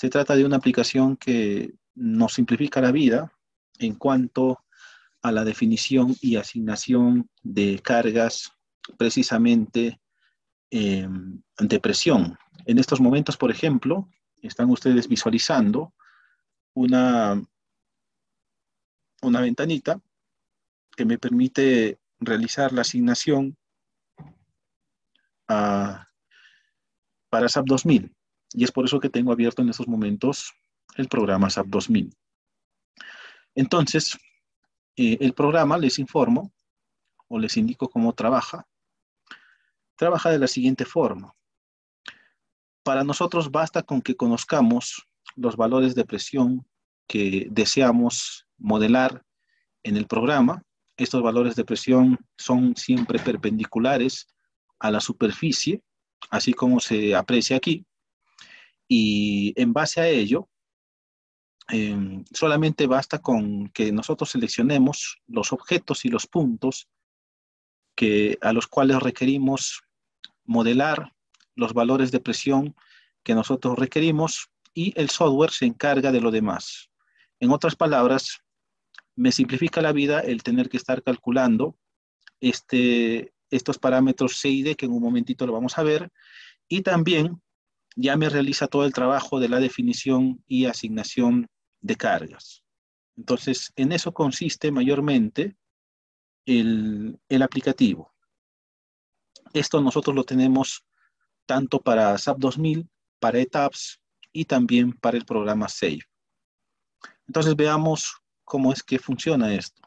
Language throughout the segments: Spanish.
Se trata de una aplicación que nos simplifica la vida en cuanto a la definición y asignación de cargas precisamente eh, de presión. En estos momentos, por ejemplo, están ustedes visualizando una, una ventanita que me permite realizar la asignación para SAP 2000. Y es por eso que tengo abierto en estos momentos el programa SAP 2000. Entonces, eh, el programa, les informo o les indico cómo trabaja. Trabaja de la siguiente forma. Para nosotros basta con que conozcamos los valores de presión que deseamos modelar en el programa. Estos valores de presión son siempre perpendiculares a la superficie, así como se aprecia aquí. Y en base a ello, em, solamente basta con que nosotros seleccionemos los objetos y los puntos que, a los cuales requerimos modelar los valores de presión que nosotros requerimos y el software se encarga de lo demás. En otras palabras, me simplifica la vida el tener que estar calculando este, estos parámetros C y D, que en un momentito lo vamos a ver, y también ya me realiza todo el trabajo de la definición y asignación de cargas. Entonces, en eso consiste mayormente el, el aplicativo. Esto nosotros lo tenemos tanto para SAP 2000, para ETAPS y también para el programa SAFE. Entonces veamos cómo es que funciona esto.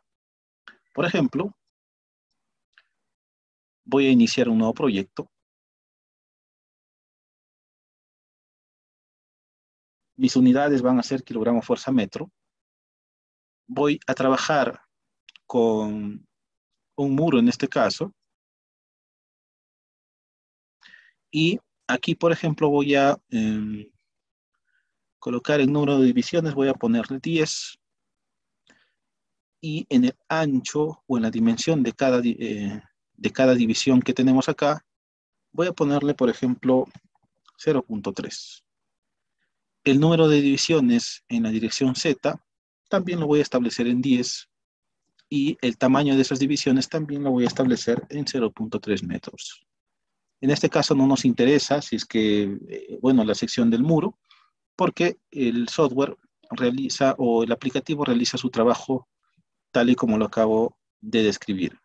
Por ejemplo, voy a iniciar un nuevo proyecto. Mis unidades van a ser kilogramo fuerza metro. Voy a trabajar con un muro en este caso, Y aquí, por ejemplo, voy a em, colocar el número de divisiones, voy a ponerle 10. Y en el ancho o en la dimensión de cada, eh, de cada división que tenemos acá, voy a ponerle, por ejemplo, 0.3. El número de divisiones en la dirección Z también lo voy a establecer en 10 y el tamaño de esas divisiones también lo voy a establecer en 0.3 metros. En este caso no nos interesa si es que, eh, bueno, la sección del muro, porque el software realiza o el aplicativo realiza su trabajo tal y como lo acabo de describir.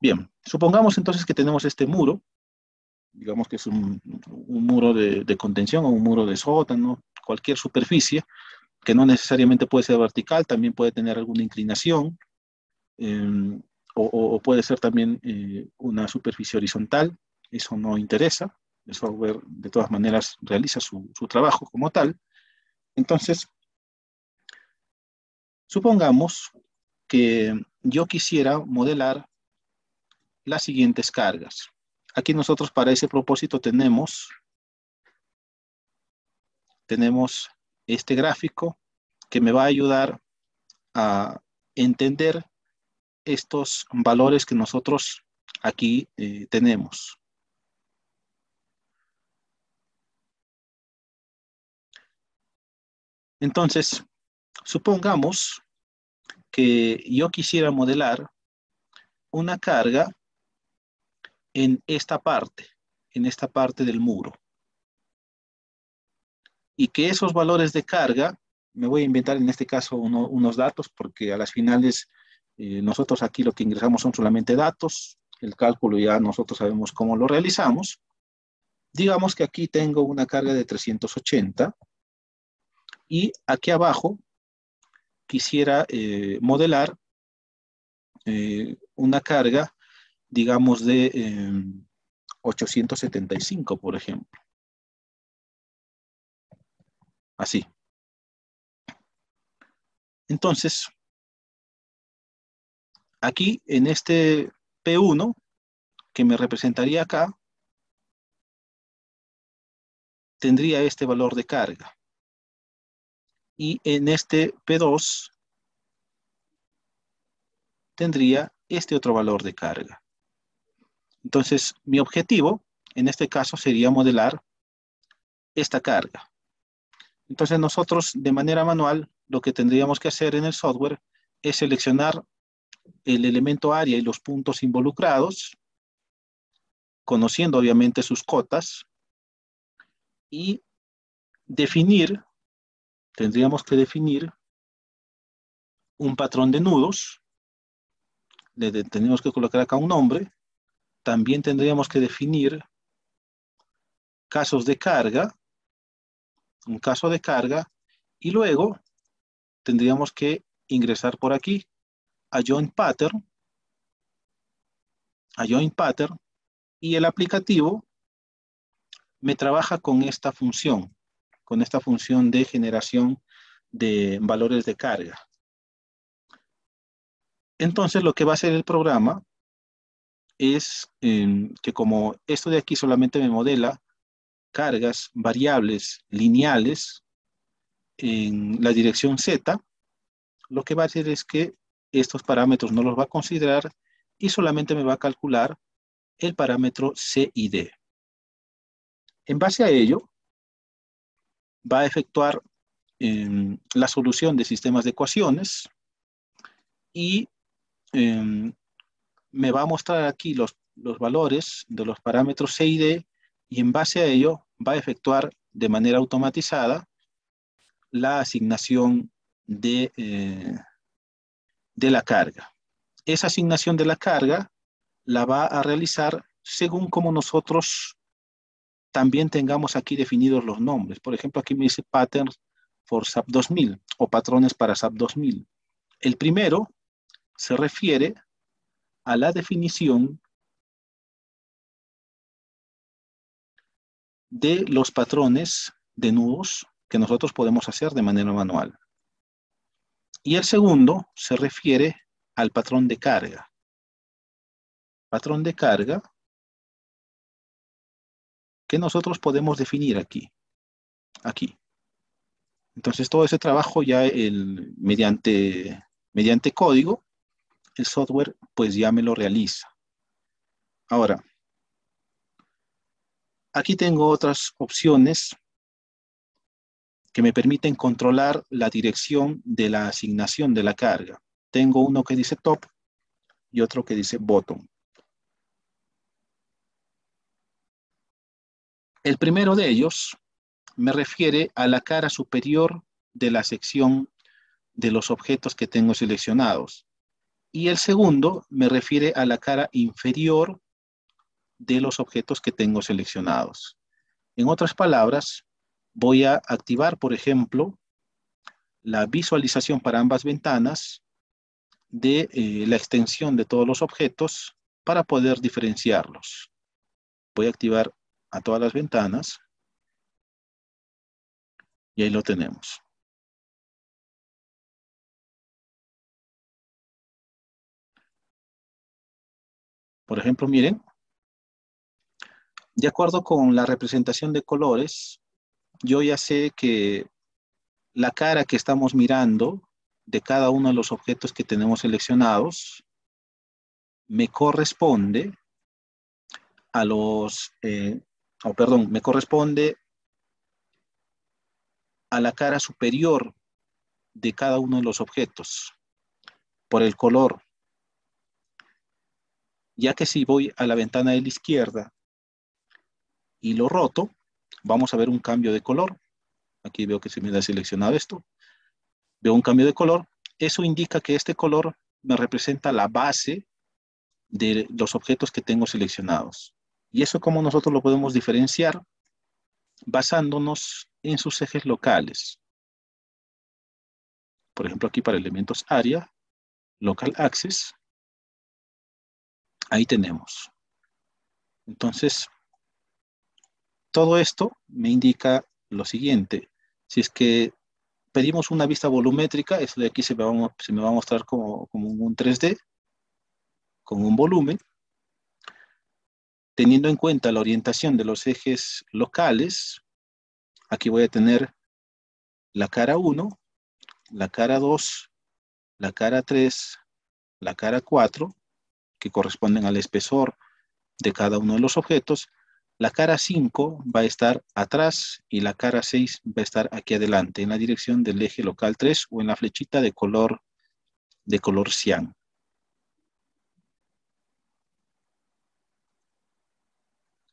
Bien, supongamos entonces que tenemos este muro, digamos que es un, muro de, contención o un muro de sótano, cualquier superficie, que no necesariamente puede ser vertical, también puede tener alguna inclinación. Em, o, puede ser también eh, una superficie horizontal, eso no interesa, el software de todas maneras realiza su, su trabajo como tal. Entonces, supongamos que yo quisiera modelar las siguientes cargas. Aquí nosotros para ese propósito tenemos, tenemos este gráfico que me va a ayudar a entender estos valores que nosotros aquí eh, tenemos. Entonces, supongamos que yo quisiera modelar una carga en esta parte, en esta parte del muro. Y que esos valores de carga, me voy a inventar en este caso unos datos porque a las finales eh, nosotros aquí lo que ingresamos son solamente datos, el cálculo ya nosotros sabemos cómo lo realizamos. Digamos que aquí tengo una carga de 380 y aquí abajo quisiera eh, modelar eh, una carga, digamos, de 875, por ejemplo. Así. Entonces, Aquí, en este P1, que me representaría acá, tendría este valor de carga. Y en este P2 tendría este otro valor de carga. Entonces, mi objetivo en este caso sería modelar esta carga. Entonces nosotros de manera manual lo que tendríamos que hacer en el software es seleccionar el elemento área y los puntos involucrados, conociendo obviamente sus cotas, y definir, tendríamos que definir un patrón de nudos, tenemos que colocar acá un nombre, también tendríamos que definir casos de carga, un caso de carga, y luego tendríamos que ingresar por aquí a Join Pattern, a Join Pattern, y el aplicativo me trabaja con esta función, con esta función de generación de valores de carga. Entonces lo que va a hacer el programa es em, que como esto de aquí solamente me modela cargas variables lineales en la dirección Z, lo que va a hacer es que estos parámetros no los va a considerar y solamente me va a calcular el parámetro C y D. En base a ello, va a efectuar em, la solución de sistemas de ecuaciones y em, me va a mostrar aquí los, los valores de los parámetros C y D y en base a ello va a efectuar de manera automatizada la asignación de, eh, de la carga. Esa asignación de la carga la va a realizar según como nosotros también tengamos aquí definidos los nombres. Por ejemplo, aquí me dice Patterns for SAP 2000 o patrones para SAP 2000. El primero se refiere a la definición de los patrones de nudos que nosotros podemos hacer de manera manual. Y el segundo se refiere al patrón de carga. Patrón de carga que nosotros podemos definir aquí. Aquí. Entonces todo ese trabajo ya el, mediante, mediante código, el software pues ya me lo realiza. Ahora, aquí tengo otras opciones que me permiten controlar la dirección de la asignación de la carga. Tengo uno que dice top y otro que dice bottom. El primero de ellos me refiere a la cara superior de la sección de los objetos que tengo seleccionados. Y el segundo me refiere a la cara inferior de los objetos que tengo seleccionados. En otras palabras, voy a activar, por ejemplo, la visualización para ambas ventanas de eh, la extensión de todos los objetos para poder diferenciarlos. Voy a activar a todas las ventanas. Y ahí lo tenemos. Por ejemplo, miren, de acuerdo con la representación de colores, yo ya sé que la cara que estamos mirando de cada uno de los objetos que tenemos seleccionados me corresponde a los oh, perdón, me corresponde a la cara superior de cada uno de los objetos por el color. Ya que si voy a la ventana de la izquierda y lo roto, vamos a ver un cambio de color. Aquí veo que se me da seleccionado esto. Veo un cambio de color. Eso indica que este color me representa la base de los objetos que tengo seleccionados. Y eso como nosotros lo podemos diferenciar basándonos en sus ejes locales. Por ejemplo, aquí para elementos área, local access, ahí tenemos. Entonces, todo esto me indica lo siguiente. Si es que pedimos una vista volumétrica, eso de aquí se me va, se me va a mostrar como, como un 3D, con un volumen teniendo en cuenta la orientación de los ejes locales, aquí voy a tener la cara 1, la cara 2, la cara 3, la cara 4, que corresponden al espesor de cada uno de los objetos, La cara 5 va a estar atrás y la cara 6 va a estar aquí adelante, en la dirección del eje local 3 o en la flechita de color, de color cian.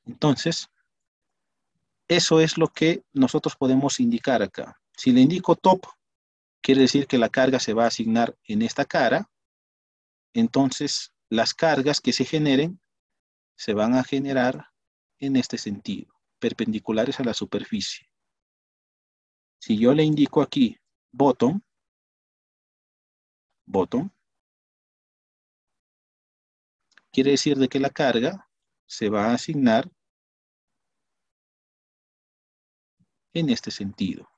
Entonces, eso es lo que nosotros podemos indicar acá. Si le indico top, quiere decir que la carga se va a asignar en esta cara. Entonces, las cargas que se generen se van a generar en este sentido, perpendiculares a la superficie. Si yo le indico aquí bottom, bottom, quiere decir de que la carga se va a asignar en este sentido.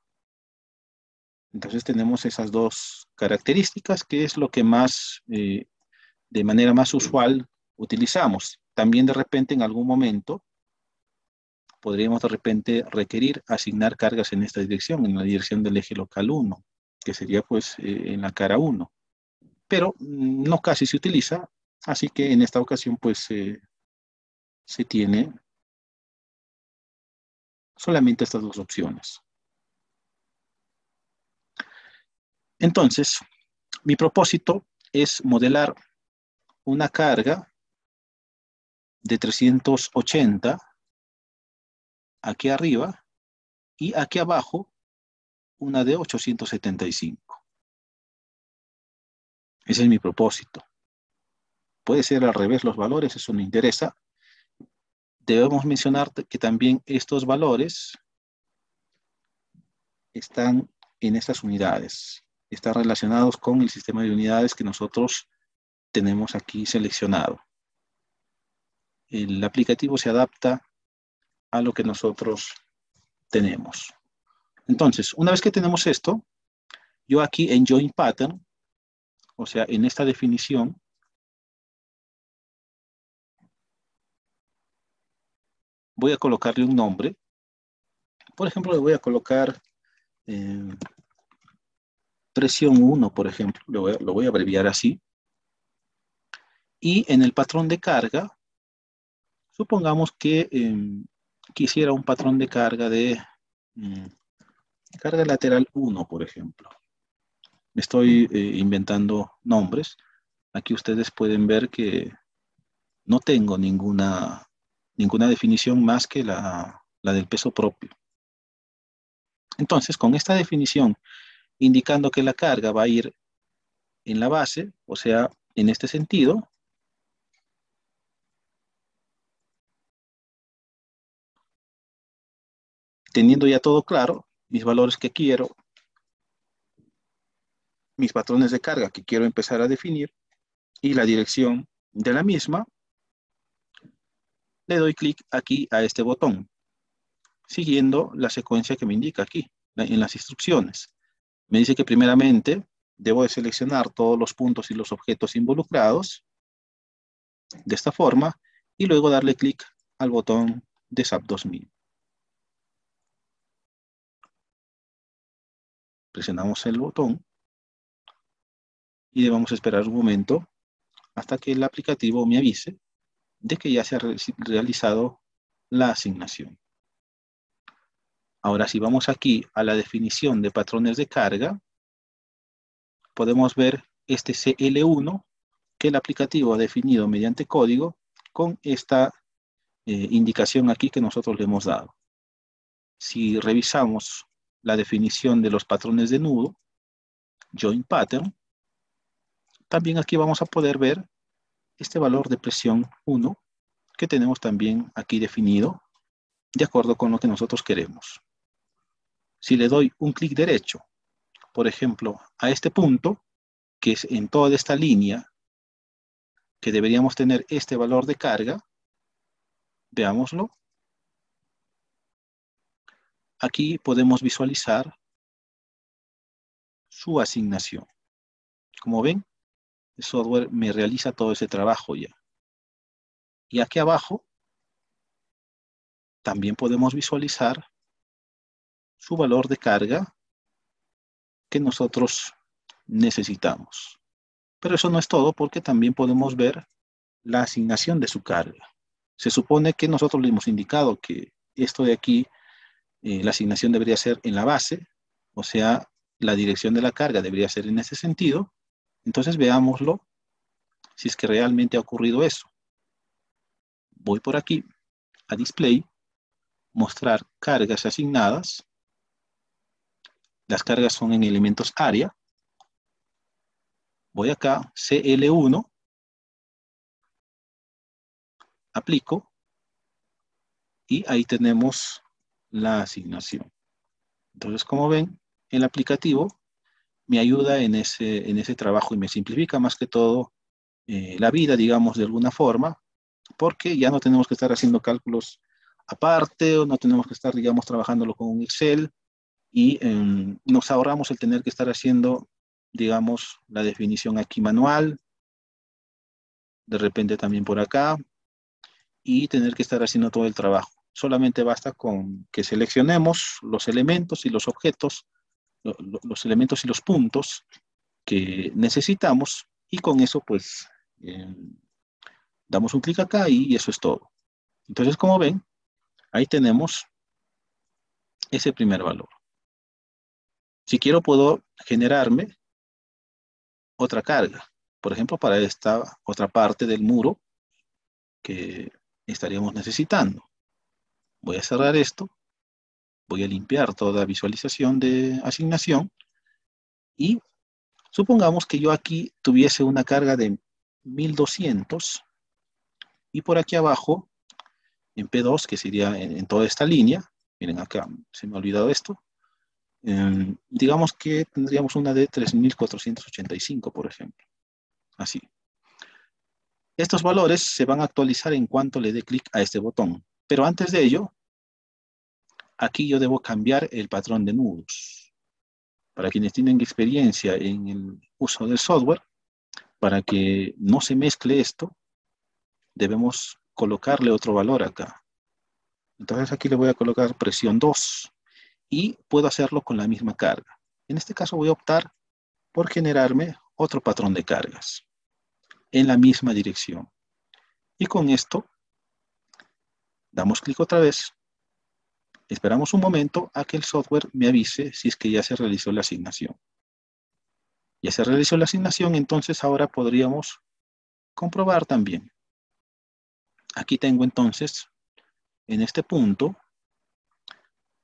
Entonces tenemos esas dos características que es lo que más, eh, de manera más usual, utilizamos. También de repente en algún momento podríamos de repente requerir asignar cargas en esta dirección, en la dirección del eje local 1, que sería pues eh, en la cara 1. Pero mm, no casi se utiliza, así que en esta ocasión pues se tiene solamente estas dos opciones. Entonces, mi propósito es modelar una carga de 380 aquí arriba y aquí abajo una de 875. Ese es mi propósito. Puede ser al revés los valores, eso no interesa. Debemos mencionar que también estos valores están en estas unidades. Están relacionados con el sistema de unidades que nosotros tenemos aquí seleccionado. El aplicativo se adapta a lo que nosotros tenemos. Entonces, una vez que tenemos esto, yo aquí en Join Pattern, o sea, en esta definición, voy a colocarle un nombre. Por ejemplo, le voy a colocar eh, presión 1, por ejemplo. Lo voy, lo voy, a abreviar así. Y en el patrón de carga, supongamos que em, quisiera un patrón de carga de mm, carga lateral 1, por ejemplo. Estoy eh, inventando nombres. Aquí ustedes pueden ver que no tengo ninguna, ninguna definición más que la, la del peso propio. Entonces, con esta definición, indicando que la carga va a ir en la base, o sea, en este sentido, teniendo ya todo claro, mis valores que quiero, mis patrones de carga que quiero empezar a definir y la dirección de la misma, le doy clic aquí a este botón, siguiendo la secuencia que me indica aquí en las instrucciones. Me dice que primeramente debo de seleccionar todos los puntos y los objetos involucrados de esta forma y luego darle clic al botón de SAP 2000. Presionamos el botón y debemos esperar un momento hasta que el aplicativo me avise de que ya se ha realizado la asignación. Ahora, si vamos aquí a la definición de patrones de carga, podemos ver este CL1 que el aplicativo ha definido mediante código con esta eh, indicación aquí que nosotros le hemos dado. Si revisamos la definición de los patrones de nudo, join pattern, también aquí vamos a poder ver este valor de presión 1 que tenemos también aquí definido de acuerdo con lo que nosotros queremos. Si le doy un clic derecho, por ejemplo, a este punto, que es en toda esta línea, que deberíamos tener este valor de carga, veámoslo, Aquí podemos visualizar su asignación. Como ven, el software me realiza todo ese trabajo ya. Y aquí abajo también podemos visualizar su valor de carga que nosotros necesitamos. Pero eso no es todo porque también podemos ver la asignación de su carga. Se supone que nosotros le hemos indicado que esto de aquí, eh, la asignación debería ser en la base, o sea, la dirección de la carga debería ser en ese sentido. Entonces veámoslo si es que realmente ha ocurrido eso. Voy por aquí a Display, mostrar cargas asignadas. Las cargas son en elementos área. Voy acá, CL1, aplico y ahí tenemos la asignación. Entonces, como ven, el aplicativo me ayuda en ese, en ese trabajo y me simplifica más que todo eh, la vida, digamos, de alguna forma, porque ya no tenemos que estar haciendo cálculos aparte o no tenemos que estar, digamos, trabajándolo con un Excel y em, nos ahorramos el tener que estar haciendo, digamos, la definición aquí manual, de repente también por acá, y tener que estar haciendo todo el trabajo. Solamente basta con que seleccionemos los elementos y los objetos, los elementos y los puntos que necesitamos y con eso pues eh, damos un clic acá y eso es todo. Entonces como ven, ahí tenemos ese primer valor. Si quiero puedo generarme otra carga. Por ejemplo, para esta otra parte del muro que estaríamos necesitando. Voy a cerrar esto. Voy a limpiar toda visualización de asignación. Y supongamos que yo aquí tuviese una carga de 1200 y por aquí abajo en P2, que sería en, toda esta línea, miren acá, se me ha olvidado esto, em, digamos que tendríamos una de 3485, por ejemplo, así. Estos valores se van a actualizar en cuanto le dé clic a este botón. Pero antes de ello, aquí yo debo cambiar el patrón de nudos. Para quienes tienen experiencia en el uso del software, para que no se mezcle esto, debemos colocarle otro valor acá. Entonces aquí le voy a colocar presión 2 y puedo hacerlo con la misma carga. En este caso voy a optar por generarme otro patrón de cargas en la misma dirección. Y con esto, damos clic otra vez, esperamos un momento a que el software me avise si es que ya se realizó la asignación. Ya se realizó la asignación, entonces ahora podríamos comprobar también. Aquí tengo entonces, en este punto,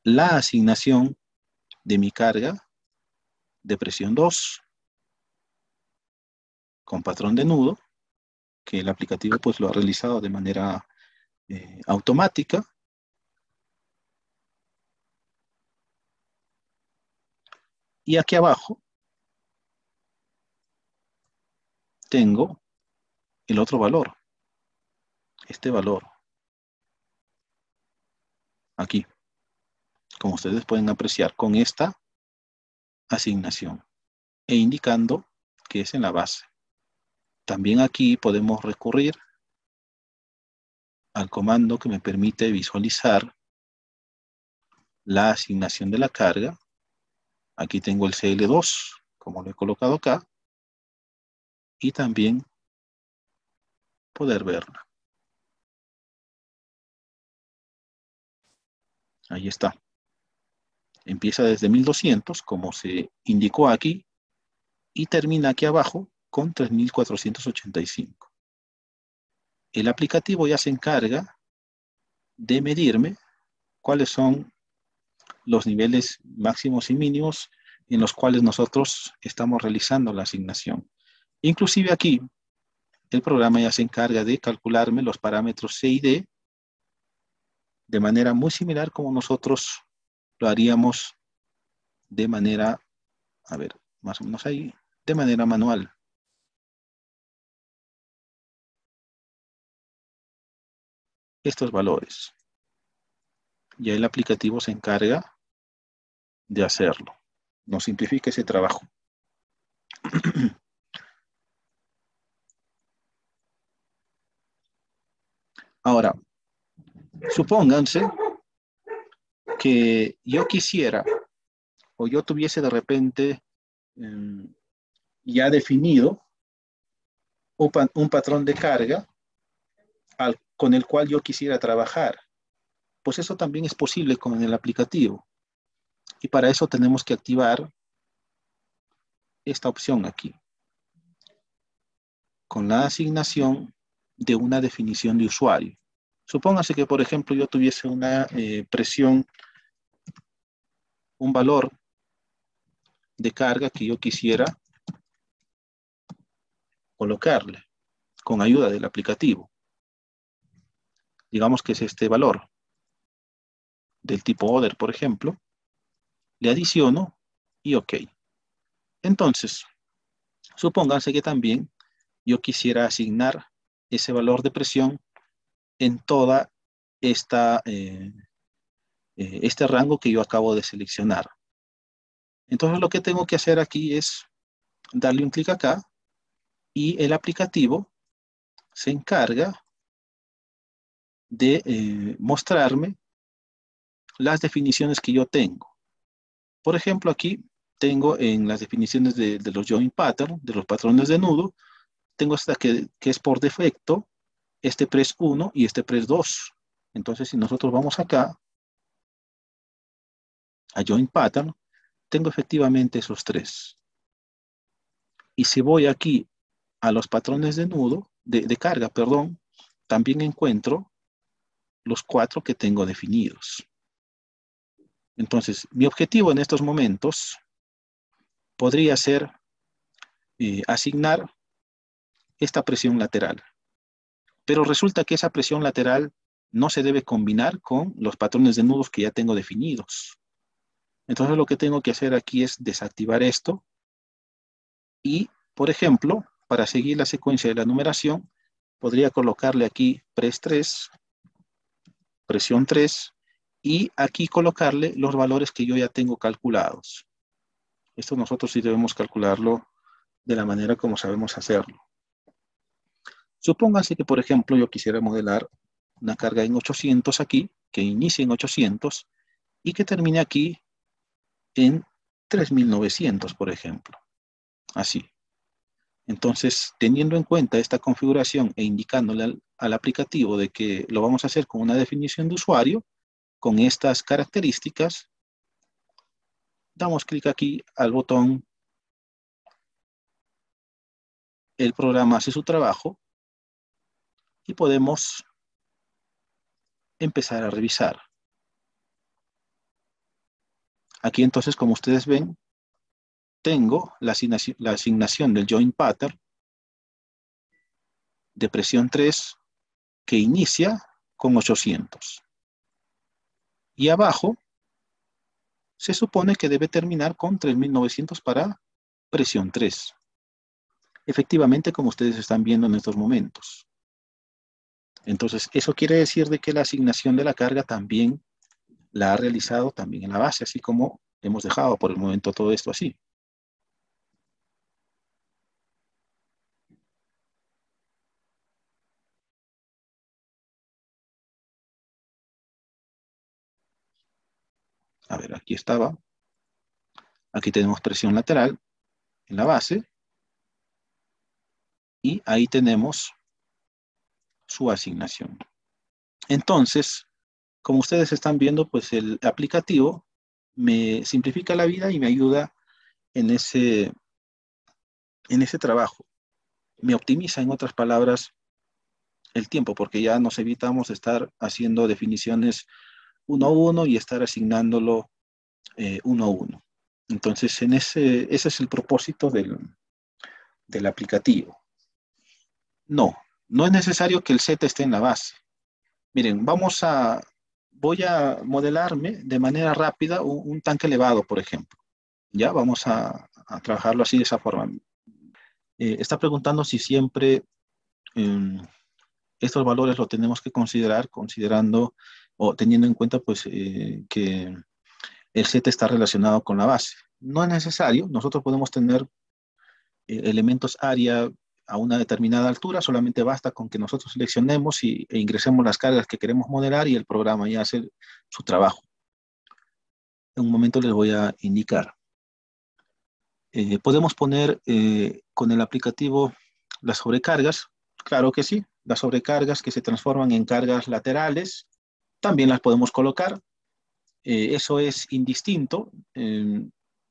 la asignación de mi carga de presión 2 con patrón de nudo, que el aplicativo pues lo ha realizado de manera eh, automática. Y aquí abajo tengo el otro valor, este valor, aquí, como ustedes pueden apreciar con esta asignación e indicando que es en la base. También aquí podemos recurrir al comando que me permite visualizar la asignación de la carga. Aquí tengo el CL2, como lo he colocado acá. Y también poder verla. Ahí está. Empieza desde 1200, como se indicó aquí, y termina aquí abajo con 3485. El aplicativo ya se encarga de medirme cuáles son los niveles máximos y mínimos en los cuales nosotros estamos realizando la asignación. Inclusive aquí, el programa ya se encarga de calcularme los parámetros C y D de manera muy similar como nosotros lo haríamos de manera, a ver, más o menos ahí, de manera manual. Estos valores. Ya el aplicativo se encarga de hacerlo. Nos simplifica ese trabajo. Ahora, supónganse que yo quisiera o yo tuviese de repente em, ya definido un, patrón de carga al con el cual yo quisiera trabajar. Pues eso también es posible con el aplicativo. Y para eso tenemos que activar esta opción aquí. Con la asignación de una definición de usuario. Supóngase que, por ejemplo, yo tuviese una eh, presión, un valor de carga que yo quisiera colocarle con ayuda del aplicativo. Digamos que es este valor del tipo order, por ejemplo. Le adiciono y OK. Entonces, supónganse que también yo quisiera asignar ese valor de presión en toda esta, eh, eh, este rango que yo acabo de seleccionar. Entonces lo que tengo que hacer aquí es darle un clic acá y el aplicativo se encarga de eh, mostrarme las definiciones que yo tengo. Por ejemplo, aquí tengo en las definiciones de, los join pattern, de los patrones de nudo, tengo esta que, que es por defecto, este press 1 y este press 2. Entonces, si nosotros vamos acá, a join pattern, tengo efectivamente esos tres. Y si voy aquí a los patrones de nudo, de, carga, perdón, también encuentro los cuatro que tengo definidos. Entonces, mi objetivo en estos momentos podría ser eh, asignar esta presión lateral. Pero resulta que esa presión lateral no se debe combinar con los patrones de nudos que ya tengo definidos. Entonces lo que tengo que hacer aquí es desactivar esto y, por ejemplo, para seguir la secuencia de la numeración, podría colocarle aquí press 3, presión 3, y aquí colocarle los valores que yo ya tengo calculados. Esto nosotros sí debemos calcularlo de la manera como sabemos hacerlo. Supóngase que, por ejemplo, yo quisiera modelar una carga en 800 aquí, que inicie en 800 y que termine aquí en 3900, por ejemplo. Así. Entonces, teniendo en cuenta esta configuración e indicándole al, aplicativo de que lo vamos a hacer con una definición de usuario, con estas características, damos clic aquí al botón, el programa hace su trabajo y podemos empezar a revisar. Aquí entonces, como ustedes ven, tengo la asignación, del joint pattern de presión 3 que inicia con 800. Y abajo se supone que debe terminar con 3900 para presión 3. Efectivamente, como ustedes están viendo en estos momentos. Entonces, eso quiere decir de que la asignación de la carga también la ha realizado también en la base, así como hemos dejado por el momento todo esto así. Ver, aquí estaba. Aquí tenemos presión lateral en la base. Y ahí tenemos su asignación. Entonces, como ustedes están viendo, pues el aplicativo me simplifica la vida y me ayuda en ese, en ese trabajo. Me optimiza, en otras palabras, el tiempo, porque ya nos evitamos estar haciendo definiciones uno a uno y estar asignándolo eh, uno a uno. Entonces, en ese, es el propósito del, del aplicativo. No, no es necesario que el set esté en la base. Miren, vamos a, voy a modelarme de manera rápida un, tanque elevado, por ejemplo. Ya vamos a, trabajarlo así de esa forma. Eh, está preguntando si siempre em, estos valores lo tenemos que considerar, considerando o teniendo en cuenta pues eh, que el set está relacionado con la base. No es necesario, nosotros podemos tener eh, elementos área a una determinada altura, solamente basta con que nosotros seleccionemos y, e ingresemos las cargas que queremos modelar y el programa ya hace su trabajo. En un momento les voy a indicar. Eh, podemos poner con el aplicativo las sobrecargas, claro que sí, las sobrecargas que se transforman en cargas laterales, también las podemos colocar. Eh, eso es indistinto.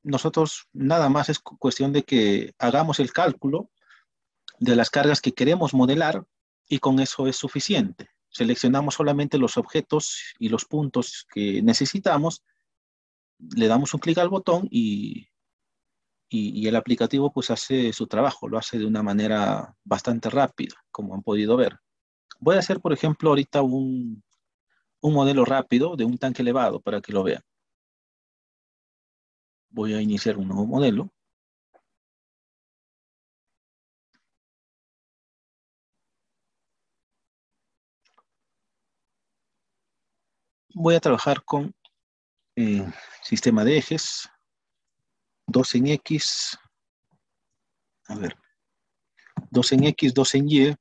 nosotros nada más es cuestión de que hagamos el cálculo de las cargas que queremos modelar y con eso es suficiente. Seleccionamos solamente los objetos y los puntos que necesitamos, le damos un clic al botón y, y, el aplicativo pues hace su trabajo, lo hace de una manera bastante rápida, como han podido ver. Voy a hacer, por ejemplo, ahorita un, un modelo rápido de un tanque elevado para que lo vean. Voy a iniciar un nuevo modelo. voy a trabajar con eh, sistema de ejes, 2 en X, a ver, 2 en X, 2 en Y,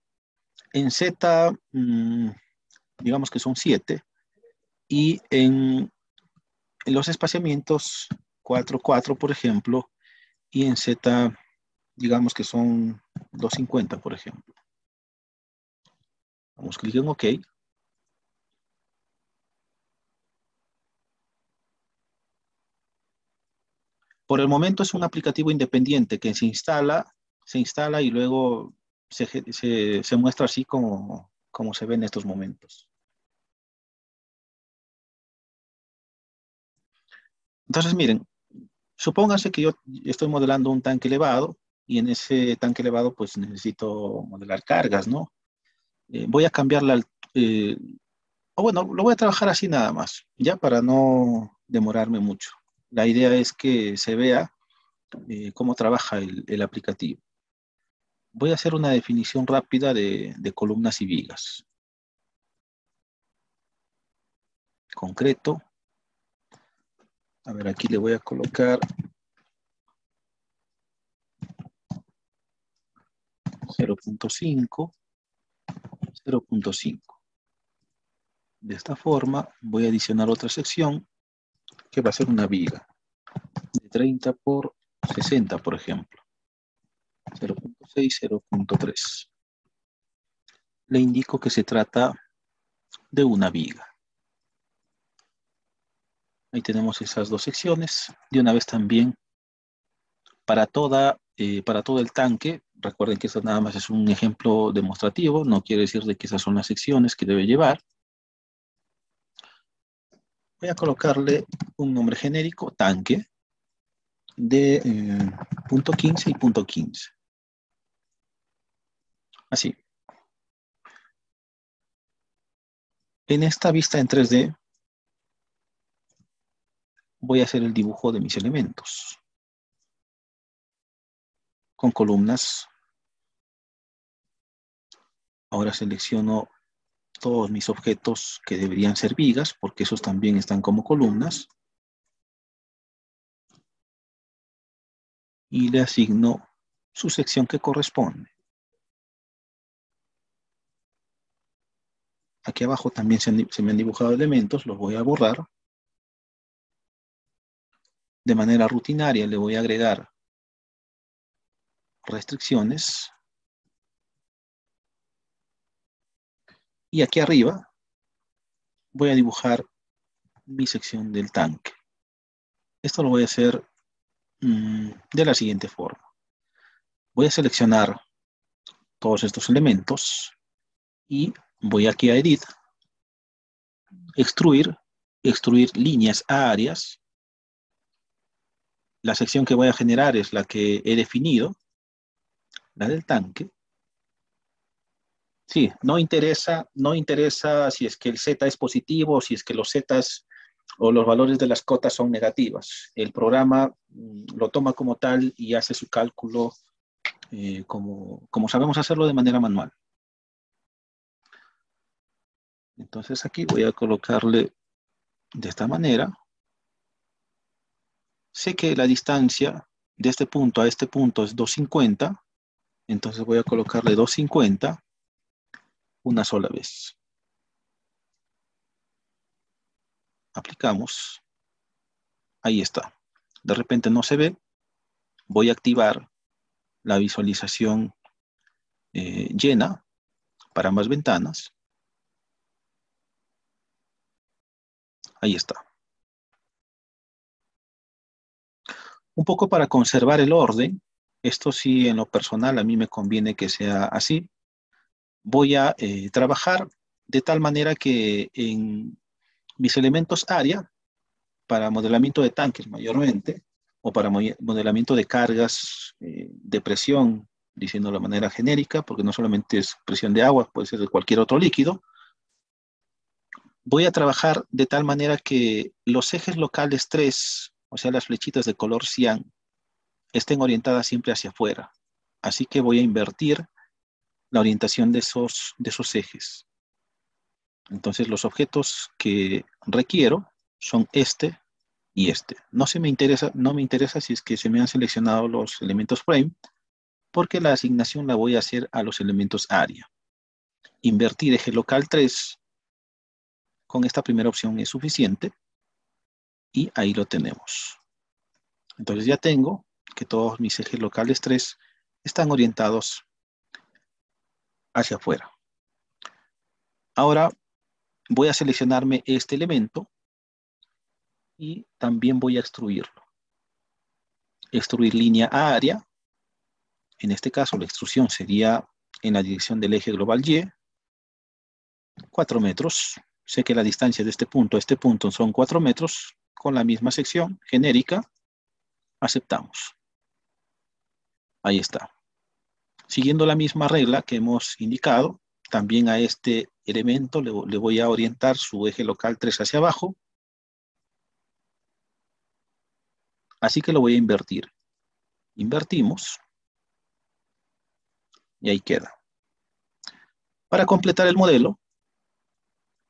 en Z, mm, digamos que son 7, y en, los espaciamientos 4, 4, por ejemplo, y en Z, digamos que son 250, por ejemplo. Vamos, clic en OK. Por el momento es un aplicativo independiente que se instala, se instala y luego se, muestra así como, como se ve en estos momentos. Entonces, miren, supónganse que yo estoy modelando un tanque elevado y en ese tanque elevado pues necesito modelar cargas, ¿no? Eh, voy a cambiarla, eh, o bueno, lo voy a trabajar así nada más, ya para no demorarme mucho. La idea es que se vea eh, cómo trabaja el, aplicativo. Voy a hacer una definición rápida de columnas y vigas. Concreto. A ver, aquí le voy a colocar 0.5, 0.5. De esta forma voy a adicionar otra sección que va a ser una viga de 30 por 60, por ejemplo. 0.6, 0.3. Le indico que se trata de una viga. Ahí tenemos esas dos secciones. De una vez también, para, toda, eh, para todo el tanque, recuerden que esto nada más es un ejemplo demostrativo, no quiere decir de que esas son las secciones que debe llevar. Voy a colocarle un nombre genérico, tanque, de eh, punto 15 y punto 15. Así. En esta vista en 3D, voy a hacer el dibujo de mis elementos. Con columnas. Ahora selecciono todos mis objetos que deberían ser vigas, porque esos también están como columnas. Y le asigno su sección que corresponde. Aquí abajo también se, me han dibujado elementos, los voy a borrar. De manera rutinaria le voy a agregar restricciones Y aquí arriba voy a dibujar mi sección del tanque. Esto lo voy a hacer mm, de la siguiente forma. Voy a seleccionar todos estos elementos y voy aquí a Edit, Extruir, Extruir líneas a áreas. La sección que voy a generar es la que he definido, la del tanque. Sí, no interesa, no interesa si es que el Z es positivo si es que los Z o los valores de las cotas son negativas. El programa mm, lo toma como tal y hace su cálculo eh, como, como sabemos hacerlo de manera manual. Entonces aquí voy a colocarle de esta manera. Sé que la distancia de este punto a este punto es 250. Entonces voy a colocarle 250 una sola vez. Aplicamos. Ahí está. De repente no se ve. Voy a activar la visualización eh, llena para ambas ventanas. Ahí está. Un poco para conservar el orden, esto sí en lo personal a mí me conviene que sea así. Voy a eh, trabajar de tal manera que en mis elementos área, para modelamiento de tanques mayormente, o para modelamiento de cargas eh, de presión, diciendo de manera genérica, porque no solamente es presión de agua, puede ser de cualquier otro líquido, voy a trabajar de tal manera que los ejes locales 3, o sea, las flechitas de color cian, estén orientadas siempre hacia afuera. Así que voy a invertir la orientación de esos, de esos ejes. Entonces, los objetos que requiero son este y este. No, se me interesa, no me interesa si es que se me han seleccionado los elementos frame, porque la asignación la voy a hacer a los elementos área. Invertir eje local 3 con esta primera opción es suficiente. Y ahí lo tenemos. Entonces ya tengo que todos mis ejes locales 3 están orientados hacia afuera. Ahora voy a seleccionarme este elemento y también voy a extruirlo. Extruir línea a área. En este caso la extrusión sería en la dirección del eje global Y. 4 metros. Sé que la distancia de este punto a este punto son 4 metros. Con la misma sección genérica, aceptamos. Ahí está. Siguiendo la misma regla que hemos indicado, también a este elemento le, voy a orientar su eje local 3 hacia abajo. Así que lo voy a invertir. Invertimos. Y ahí queda. Para completar el modelo,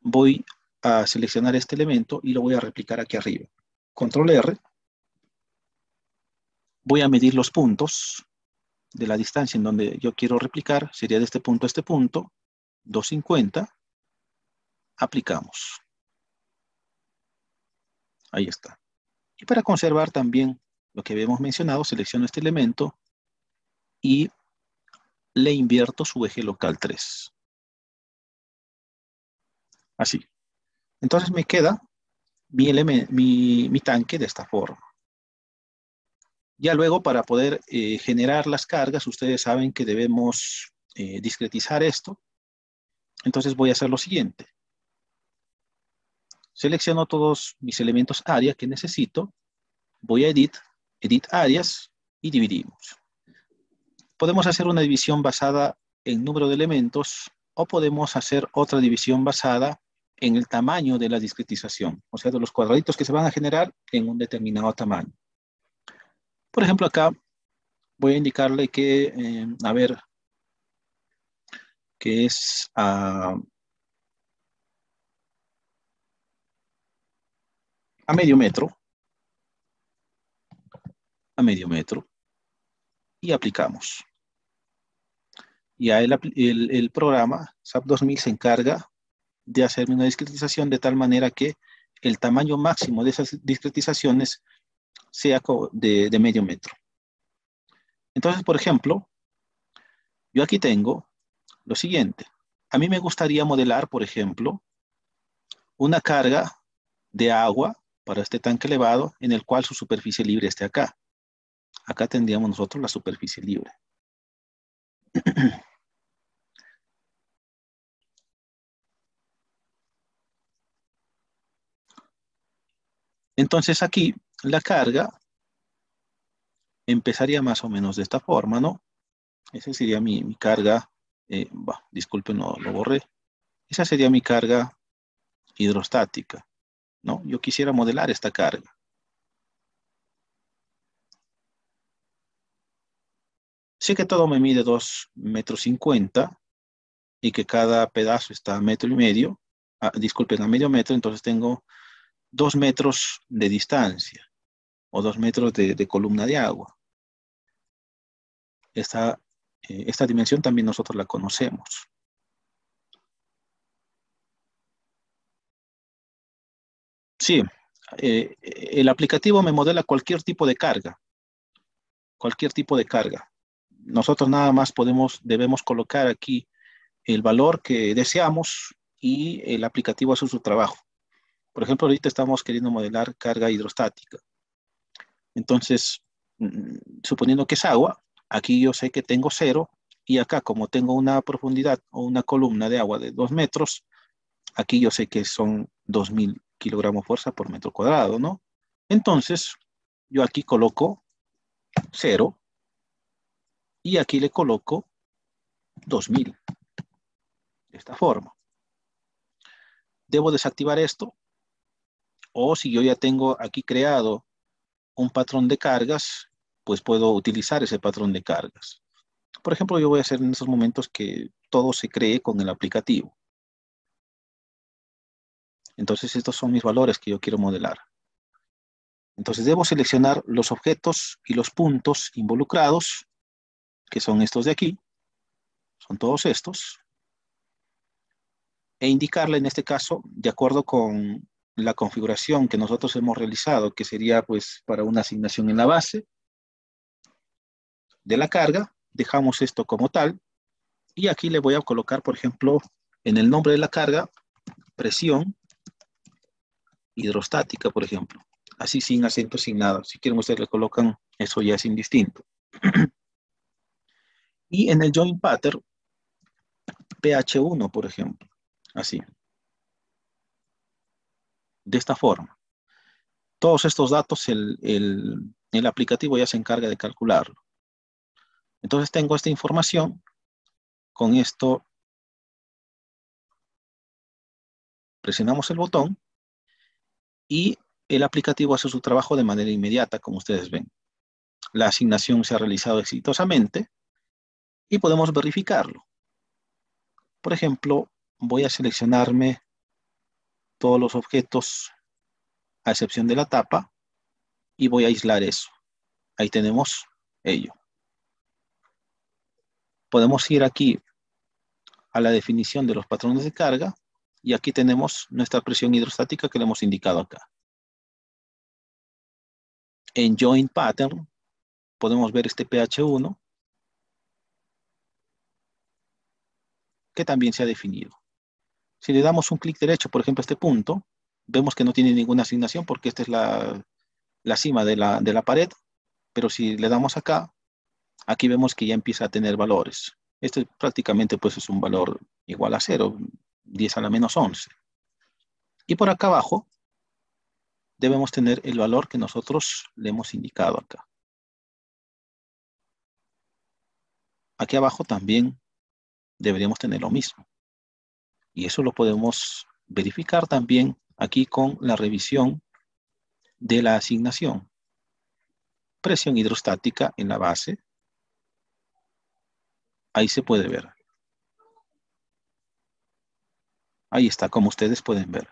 voy a seleccionar este elemento y lo voy a replicar aquí arriba. Control R. Voy a medir los puntos de la distancia en donde yo quiero replicar. Sería de este punto a este punto. 250. Aplicamos. Ahí está. Y para conservar también lo que habíamos mencionado, selecciono este elemento y le invierto su eje local 3. Así. Entonces me queda mi, tanque de esta forma. Ya luego para poder eh, generar las cargas, ustedes saben que debemos eh, discretizar esto. Entonces voy a hacer lo siguiente. Selecciono todos mis elementos área que necesito. Voy a Edit, Edit áreas y dividimos. Podemos hacer una división basada en número de elementos o podemos hacer otra división basada en el tamaño de la discretización, o sea, de los cuadraditos que se van a generar en un determinado tamaño. Por ejemplo, acá voy a indicarle que, eh, a ver, que es a, a medio metro, a medio metro, y aplicamos. Ya el, el, el programa SAP 2000 se encarga de hacerme una discretización de tal manera que el tamaño máximo de esas discretizaciones sea de, de medio metro. Entonces, por ejemplo, yo aquí tengo lo siguiente. A mí me gustaría modelar, por ejemplo, una carga de agua para este tanque elevado en el cual su superficie libre esté acá. Acá tendríamos nosotros la superficie libre. Entonces aquí la carga empezaría más o menos de esta forma, ¿no? Esa sería mi, carga, eh, disculpen, no lo borré. Esa sería mi carga hidrostática, ¿no? Yo quisiera modelar esta carga. Sé que todo me mide 2 metros 50 y que cada pedazo está a metro y medio, ah, disculpen, a medio metro, entonces tengo dos metros de distancia o dos metros de, columna de agua. Esta, eh, esta dimensión también nosotros la conocemos. Sí, eh, el aplicativo me modela cualquier tipo de carga. Cualquier tipo de carga. Nosotros nada más podemos, debemos colocar aquí el valor que deseamos y el aplicativo hace su trabajo. Por ejemplo, ahorita estamos queriendo modelar carga hidrostática. Entonces, mm, suponiendo que es agua, aquí yo sé que tengo cero y acá como tengo una profundidad o una columna de agua de dos metros, aquí yo sé que son 2.000 kilogramos fuerza por metro cuadrado, ¿no? Entonces, yo aquí coloco cero y aquí le coloco 2000. De esta forma. Debo desactivar esto. O si yo ya tengo aquí creado un patrón de cargas, pues puedo utilizar ese patrón de cargas. Por ejemplo, yo voy a hacer en estos momentos que todo se cree con el aplicativo. Entonces, estos son mis valores que yo quiero modelar. Entonces, debo seleccionar los objetos y los puntos involucrados, que son estos de aquí. Son todos estos. E indicarle, en este caso, de acuerdo con la configuración que nosotros hemos realizado, que sería pues para una asignación en la base de la carga, dejamos esto como tal, y aquí le voy a colocar, por ejemplo, en el nombre de la carga, presión hidrostática, por ejemplo. Así sin acento, sin nada. Si quieren ustedes le colocan, eso ya es indistinto. y en el join pattern, pH1, por ejemplo. Así. De esta forma. Todos estos datos el, el aplicativo ya se encarga de calcularlo. Entonces tengo esta información. Con esto presionamos el botón y el aplicativo hace su trabajo de manera inmediata, como ustedes ven. La asignación se ha realizado exitosamente y podemos verificarlo. Por ejemplo, voy a seleccionarme todos los objetos a excepción de la tapa y voy a aislar eso. Ahí tenemos ello. Podemos ir aquí a la definición de los patrones de carga y aquí tenemos nuestra presión hidrostática que le hemos indicado acá. En Join Pattern podemos ver este pH1 que también se ha definido. Si le damos un clic derecho, por ejemplo, a este punto, vemos que no tiene ninguna asignación porque esta es la, cima de la, de la pared, pero si le damos acá, aquí vemos que ya empieza a tener valores. Este prácticamente pues es un valor igual a cero, 10 a la menos 11. Y por acá abajo debemos tener el valor que nosotros le hemos indicado acá. Aquí abajo también deberíamos tener lo mismo. Y eso lo podemos verificar también aquí con la revisión de la asignación. Presión hidrostática en la base. Ahí se puede ver. Ahí está, como ustedes pueden ver.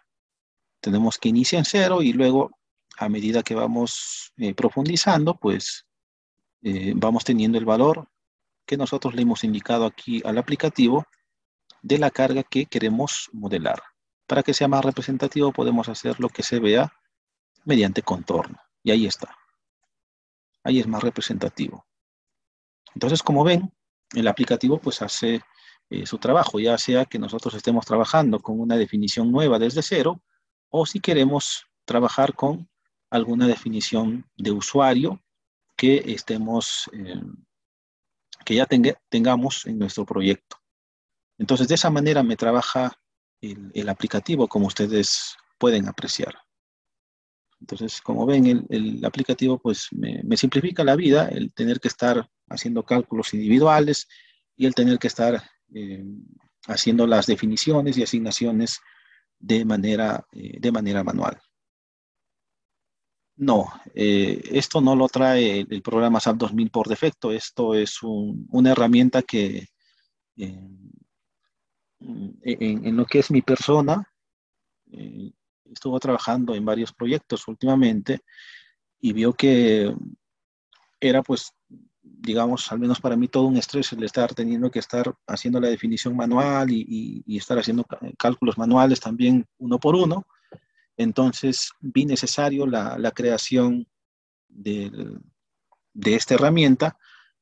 Tenemos que iniciar en cero y luego, a medida que vamos eh, profundizando, pues eh, vamos teniendo el valor que nosotros le hemos indicado aquí al aplicativo de la carga que queremos modelar. Para que sea más representativo podemos hacer lo que se vea mediante contorno. Y ahí está. Ahí es más representativo. Entonces, como ven, el aplicativo pues hace eh, su trabajo, ya sea que nosotros estemos trabajando con una definición nueva desde cero o si queremos trabajar con alguna definición de usuario que estemos, eh, que ya tengamos en nuestro proyecto. Entonces, de esa manera me trabaja el, aplicativo, como ustedes pueden apreciar. Entonces, como ven, el, aplicativo pues me, me, simplifica la vida, el tener que estar haciendo cálculos individuales y el tener que estar eh, haciendo las definiciones y asignaciones de manera, eh, de manera manual. No, eh, esto no lo trae el, programa SAP 2000 por defecto. Esto es una herramienta que en, en, lo que es mi persona, estuvo trabajando en varios proyectos últimamente y vio que era pues digamos, al menos para mí todo un estrés el estar teniendo que estar haciendo la definición manual y, estar haciendo cálculos manuales también uno por uno. Entonces vi necesario la, creación de, de esta herramienta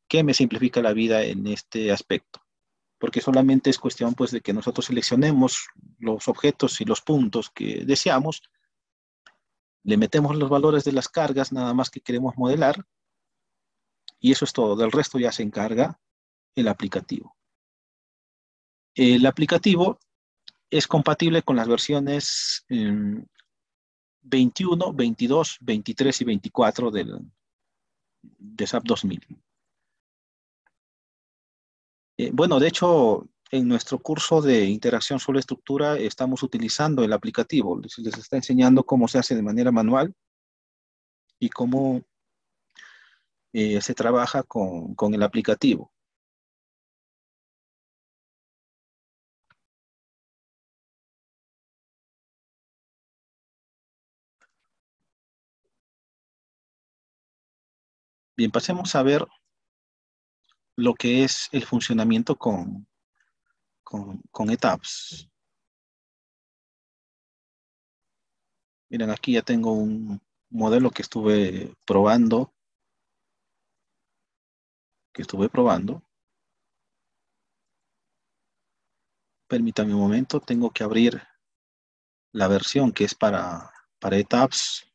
que me simplifica la vida en este aspecto. Porque solamente es cuestión pues de que nosotros seleccionemos los objetos y los puntos que deseamos, le metemos los valores de las cargas nada más que queremos modelar y eso es todo, del resto ya se encarga el aplicativo. El aplicativo es compatible con las versiones 21, 22, 23 y 24 del, de SAP 2000. Eh, bueno, de hecho, en nuestro curso de interacción sobre estructura estamos utilizando el aplicativo. Les, está enseñando cómo se hace de manera manual y cómo eh, se trabaja con, con el aplicativo. Bien, pasemos a ver lo que es el funcionamiento con, con, con etapas. Miren, aquí ya tengo un modelo que estuve probando, que estuve probando. Permítame un momento, tengo que abrir la versión que es para, para ETAPS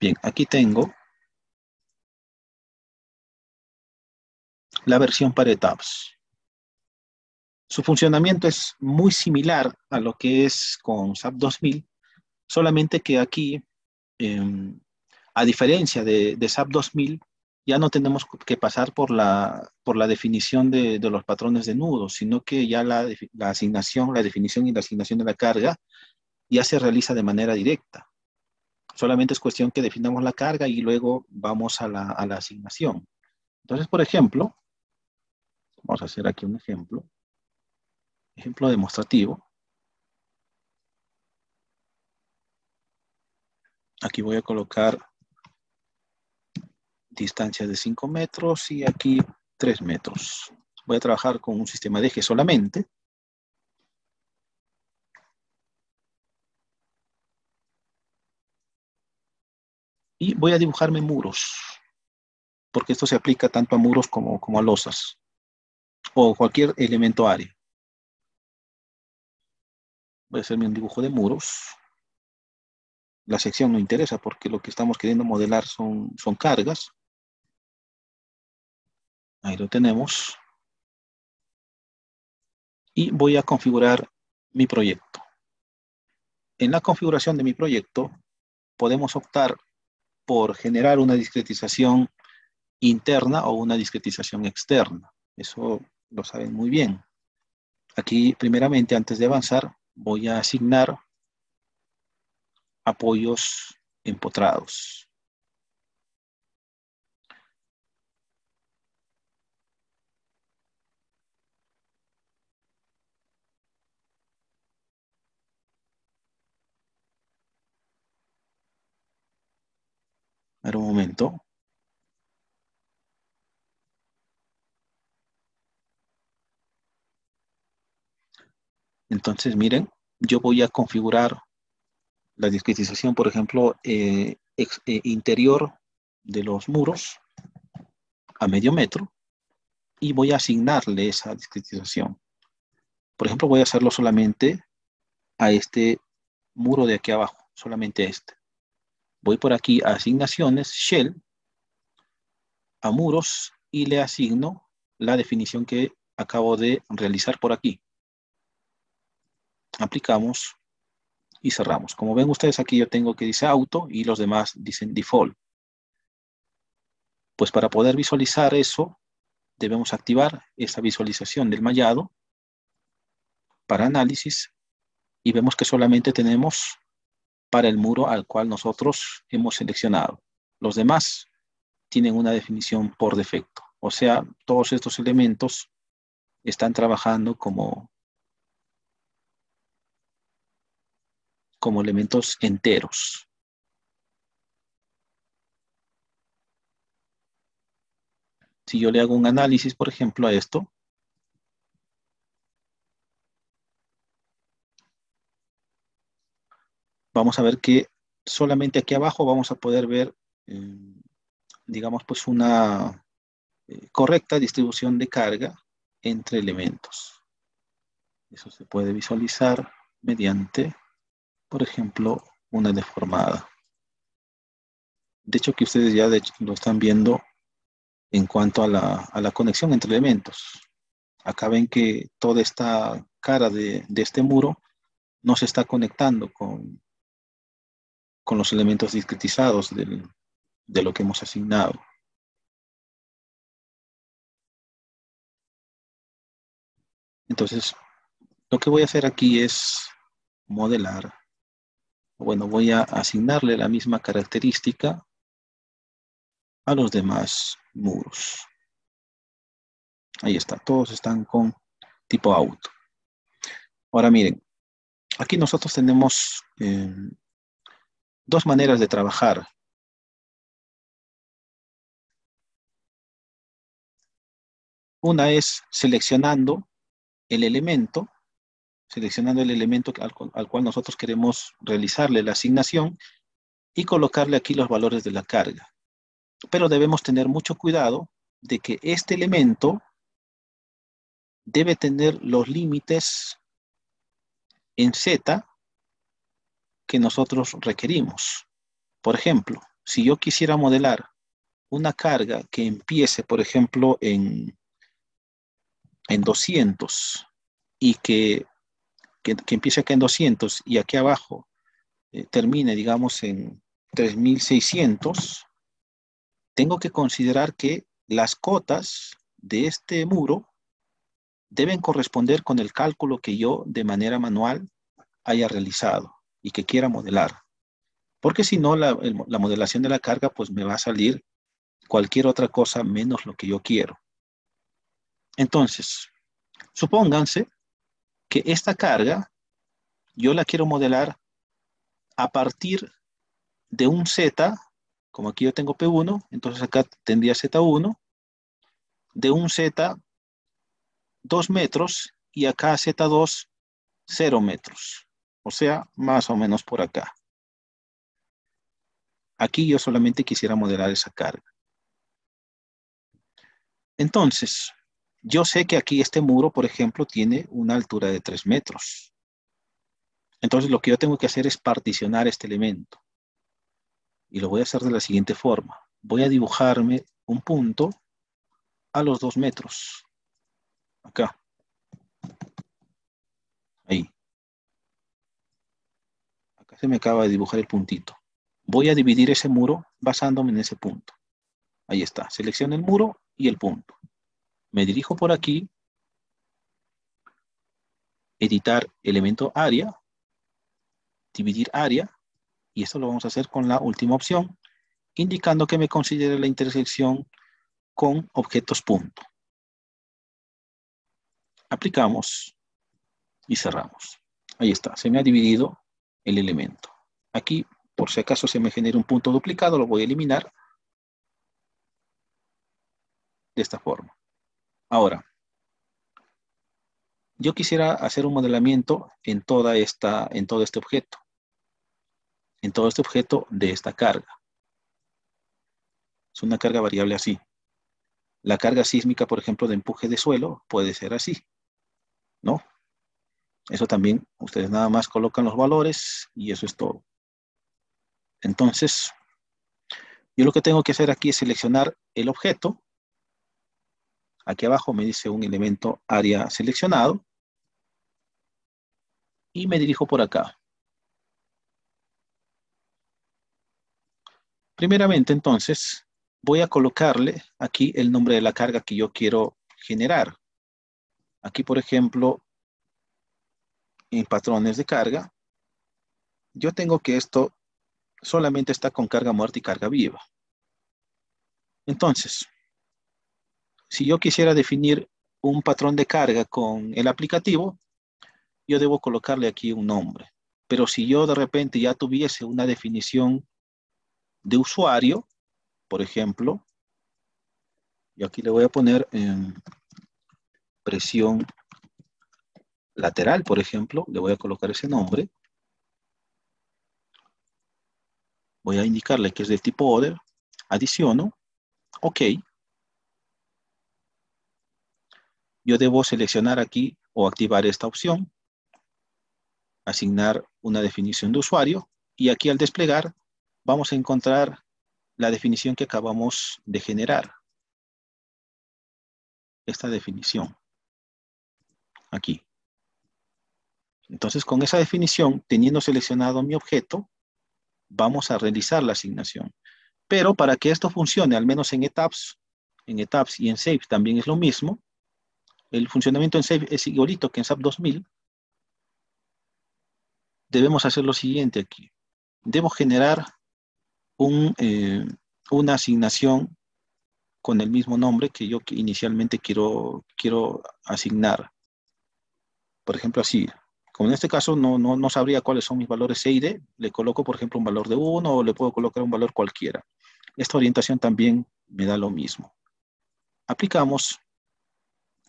Bien, aquí tengo la versión para etapas. Su funcionamiento es muy similar a lo que es con SAP 2000, solamente que aquí, em, a diferencia de, SAP 2000, ya no tenemos que pasar por la, por la definición de, los patrones de nudos, sino que ya la asignación, la definición y la asignación de la carga ya se realiza de manera directa. Solamente es cuestión que definamos la carga y luego vamos a la, asignación. Entonces, por ejemplo, vamos a hacer aquí un ejemplo. Ejemplo demostrativo. Aquí voy a colocar distancia de 5 metros y aquí 3 metros. Voy a trabajar con un sistema de eje solamente. Y voy a dibujarme muros, porque esto se aplica tanto a muros como, como a losas, o cualquier elemento área. Voy a hacerme un dibujo de muros. La sección no interesa porque lo que estamos queriendo modelar son, son cargas. Ahí lo tenemos. Y voy a configurar mi proyecto. En la configuración de mi proyecto podemos optar por generar una discretización interna o una discretización externa. Eso lo saben muy bien. Aquí, primeramente, antes de avanzar, voy a asignar apoyos empotrados. A un momento. Entonces, miren, yo voy a configurar la discretización, por ejemplo, eh, eh, interior de los muros a medio metro y voy a asignarle esa discretización. Por ejemplo, voy a hacerlo solamente a este muro de aquí abajo, solamente a este voy por aquí a asignaciones, shell, a muros y le asigno la definición que acabo de realizar por aquí. Aplicamos y cerramos. Como ven ustedes aquí yo tengo que dice auto y los demás dicen default. Pues para poder visualizar eso, debemos activar esa visualización del mallado para análisis y vemos que solamente tenemos para el muro al cual nosotros hemos seleccionado. Los demás tienen una definición por defecto. O sea, todos estos elementos están trabajando como, como elementos enteros. Si yo le hago un análisis, por ejemplo, a esto, vamos a ver que solamente aquí abajo vamos a poder ver, eh, digamos, pues una eh, correcta distribución de carga entre elementos. Eso se puede visualizar mediante, por ejemplo, una deformada. De hecho, que ustedes ya lo están viendo en cuanto a la, conexión entre elementos. Acá ven que toda esta cara de, este muro no se está conectando con, con los elementos discretizados de lo que hemos asignado. Entonces, lo que voy a hacer aquí es modelar. Bueno, voy a asignarle la misma característica a los demás muros. Ahí está, todos están con tipo auto. Ahora miren, aquí nosotros tenemos eh, dos maneras de trabajar. Una es seleccionando el elemento, seleccionando el elemento al, cual nosotros queremos realizarle la asignación y colocarle aquí los valores de la carga. Pero debemos tener mucho cuidado de que este elemento debe tener los límites en Z que nosotros requerimos. Por ejemplo, si yo quisiera modelar una carga que empiece, por ejemplo, en en 200 y que, que, empiece acá en 200 y aquí abajo eh, termine, digamos, en 3600, tengo que considerar que las cotas de este muro deben corresponder con el cálculo que yo de manera manual haya realizado y que quiera modelar. Porque si no, la, la modelación de la carga pues me va a salir cualquier otra cosa menos lo que yo quiero. Entonces, supónganse que esta carga yo la quiero modelar a partir de un Z, como aquí yo tengo P1, entonces acá tendría Z1, de un Z 2 metros y acá Z2 0 metros, o sea, más o menos por acá. Aquí yo solamente quisiera modelar esa carga. Entonces, yo sé que aquí este muro, por ejemplo, tiene una altura de 3 metros. Entonces lo que yo tengo que hacer es particionar este elemento. Y lo voy a hacer de la siguiente forma. Voy a dibujarme un punto a los 2 metros. Acá. Ahí. Acá se me acaba de dibujar el puntito. Voy a dividir ese muro basándome en ese punto. Ahí está. Selecciono el muro y el punto me dirijo por aquí, editar elemento área, dividir área, y esto lo vamos a hacer con la última opción, indicando que me considere la intersección con objetos punto. Aplicamos y cerramos. Ahí está, se me ha dividido el elemento. Aquí, por si acaso se me genera un punto duplicado, lo voy a eliminar de esta forma. Ahora, yo quisiera hacer un modelamiento en, toda esta, en todo este objeto, en todo este objeto de esta carga. Es una carga variable así. La carga sísmica, por ejemplo, de empuje de suelo puede ser así, ¿no? Eso también, ustedes nada más colocan los valores y eso es todo. Entonces, yo lo que tengo que hacer aquí es seleccionar el objeto Aquí abajo me dice un elemento área seleccionado. Y me dirijo por acá. Primeramente, entonces, voy a colocarle aquí el nombre de la carga que yo quiero generar. Aquí, por ejemplo, en patrones de carga, yo tengo que esto solamente está con carga muerta y carga viva. Entonces, si yo quisiera definir un patrón de carga con el aplicativo, yo debo colocarle aquí un nombre. Pero si yo de repente ya tuviese una definición de usuario, por ejemplo, Y aquí le voy a poner em, presión lateral, por ejemplo. Le voy a colocar ese nombre. Voy a indicarle que es de tipo order. Adiciono. OK. Yo debo seleccionar aquí o activar esta opción. Asignar una definición de usuario. Y aquí al desplegar vamos a encontrar la definición que acabamos de generar. Esta definición. Aquí. Entonces, con esa definición, teniendo seleccionado mi objeto, vamos a realizar la asignación. Pero para que esto funcione, al menos en etaps, en etaps y en save también es lo mismo. El funcionamiento en save es igualito que en SAP 2000. Debemos hacer lo siguiente aquí. Debo generar eh, una asignación con el mismo nombre que yo inicialmente quiero, quiero asignar. Por ejemplo, así. Como en este caso no, no, sabría cuáles son mis valores C y D, le coloco, por ejemplo, un valor de 1 o le puedo colocar un valor cualquiera. Esta orientación también me da lo mismo. Aplicamos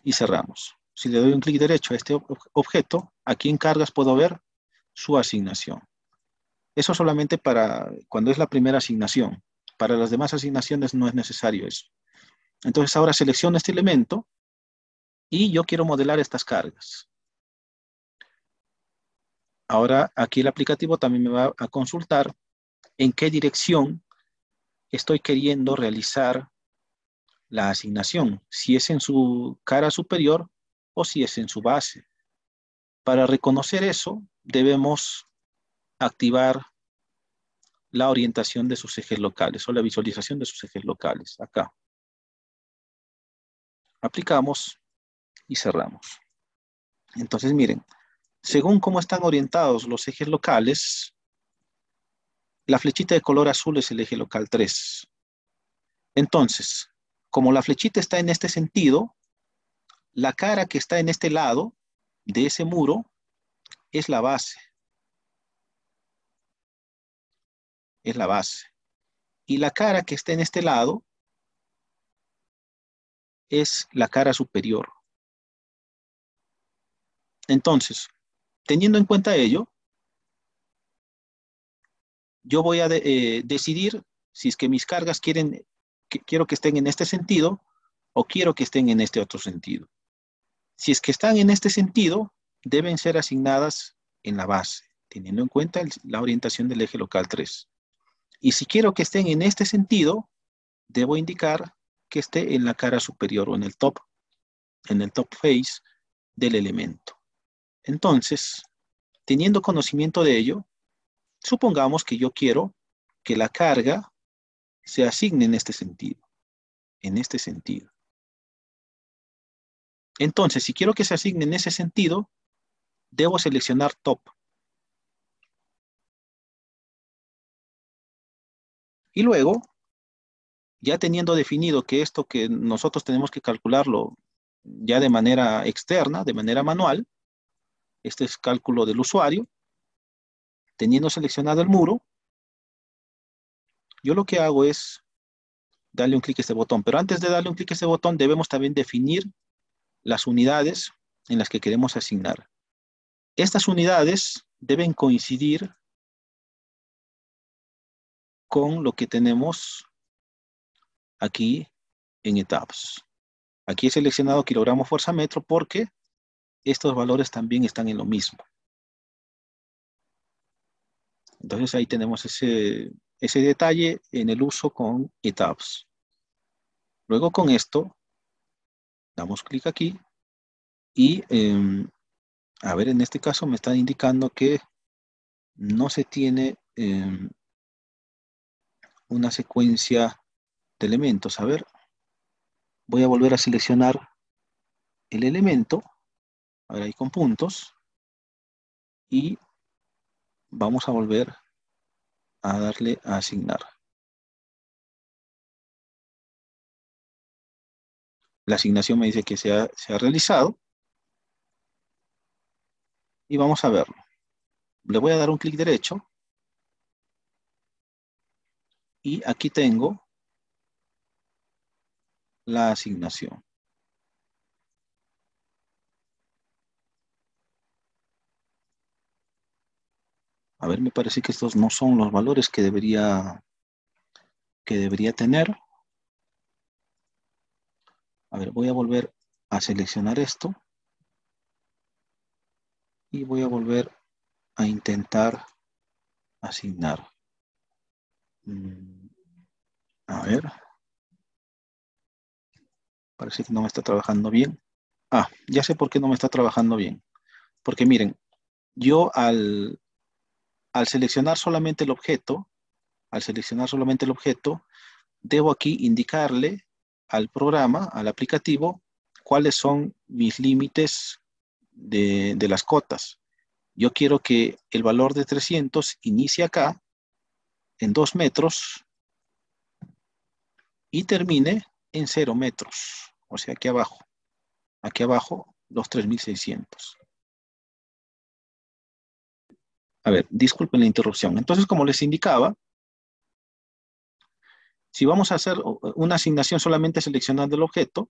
y cerramos. Si le doy un clic derecho a este objeto, aquí en cargas puedo ver su asignación. Eso solamente para cuando es la primera asignación. Para las demás asignaciones no es necesario eso. Entonces ahora selecciono este elemento y yo quiero modelar estas cargas. Ahora aquí el aplicativo también me va a consultar en qué dirección estoy queriendo realizar la asignación, si es en su cara superior o si es en su base. Para reconocer eso, debemos activar la orientación de sus ejes locales o la visualización de sus ejes locales, acá. Aplicamos y cerramos. Entonces, miren, según cómo están orientados los ejes locales, la flechita de color azul es el eje local 3. Entonces, como la flechita está en este sentido, la cara que está en este lado de ese muro es la base. Es la base. Y la cara que está en este lado es la cara superior. Entonces, Teniendo en cuenta ello, yo voy a eh, decidir si es que mis cargas quieren, que, quiero que estén en este sentido o quiero que estén en este otro sentido. Si es que están en este sentido, deben ser asignadas en la base, teniendo en cuenta la orientación del eje local 3. Y si quiero que estén en este sentido, debo indicar que esté en la cara superior o en el top, en el top face del elemento. Entonces, teniendo conocimiento de ello, supongamos que yo quiero que la carga se asigne en este sentido, en este sentido. Entonces, si quiero que se asigne en ese sentido, debo seleccionar top. Y luego, ya teniendo definido que esto que nosotros tenemos que calcularlo ya de manera externa, de manera manual, este es cálculo del usuario. Teniendo seleccionado el muro, yo lo que hago es darle un clic a este botón. Pero antes de darle un clic a este botón, debemos también definir las unidades en las que queremos asignar. Estas unidades deben coincidir con lo que tenemos aquí en etapas. Aquí he seleccionado kilogramo fuerza metro porque estos valores también están en lo mismo. Entonces ahí tenemos ese, ese detalle en el uso con ETABS. Luego con esto, damos clic aquí y, em, a ver, en este caso me está indicando que no se tiene em, una secuencia de elementos. A ver, voy a volver a seleccionar el elemento Ahora ahí con puntos. Y vamos a volver a darle a asignar. La asignación me dice que se ha, se ha realizado. Y vamos a verlo. Le voy a dar un clic derecho. Y aquí tengo la asignación. A ver, me parece que estos no son los valores que debería, que debería tener. A ver, voy a volver a seleccionar esto. Y voy a volver a intentar asignar. Mm, a ver. Parece que no me está trabajando bien. Ah, ya sé por qué no me está trabajando bien. Porque miren, yo al, al seleccionar solamente el objeto, al seleccionar solamente el objeto, debo aquí indicarle al programa, al aplicativo, cuáles son mis límites de, las cotas. Yo quiero que el valor de 300 inicie acá, en 2 metros, y termine en 0 metros, o sea, aquí abajo. Aquí abajo, los 3600. A ver, disculpen la interrupción. Entonces, como les indicaba, si vamos a hacer una asignación solamente seleccionando el objeto,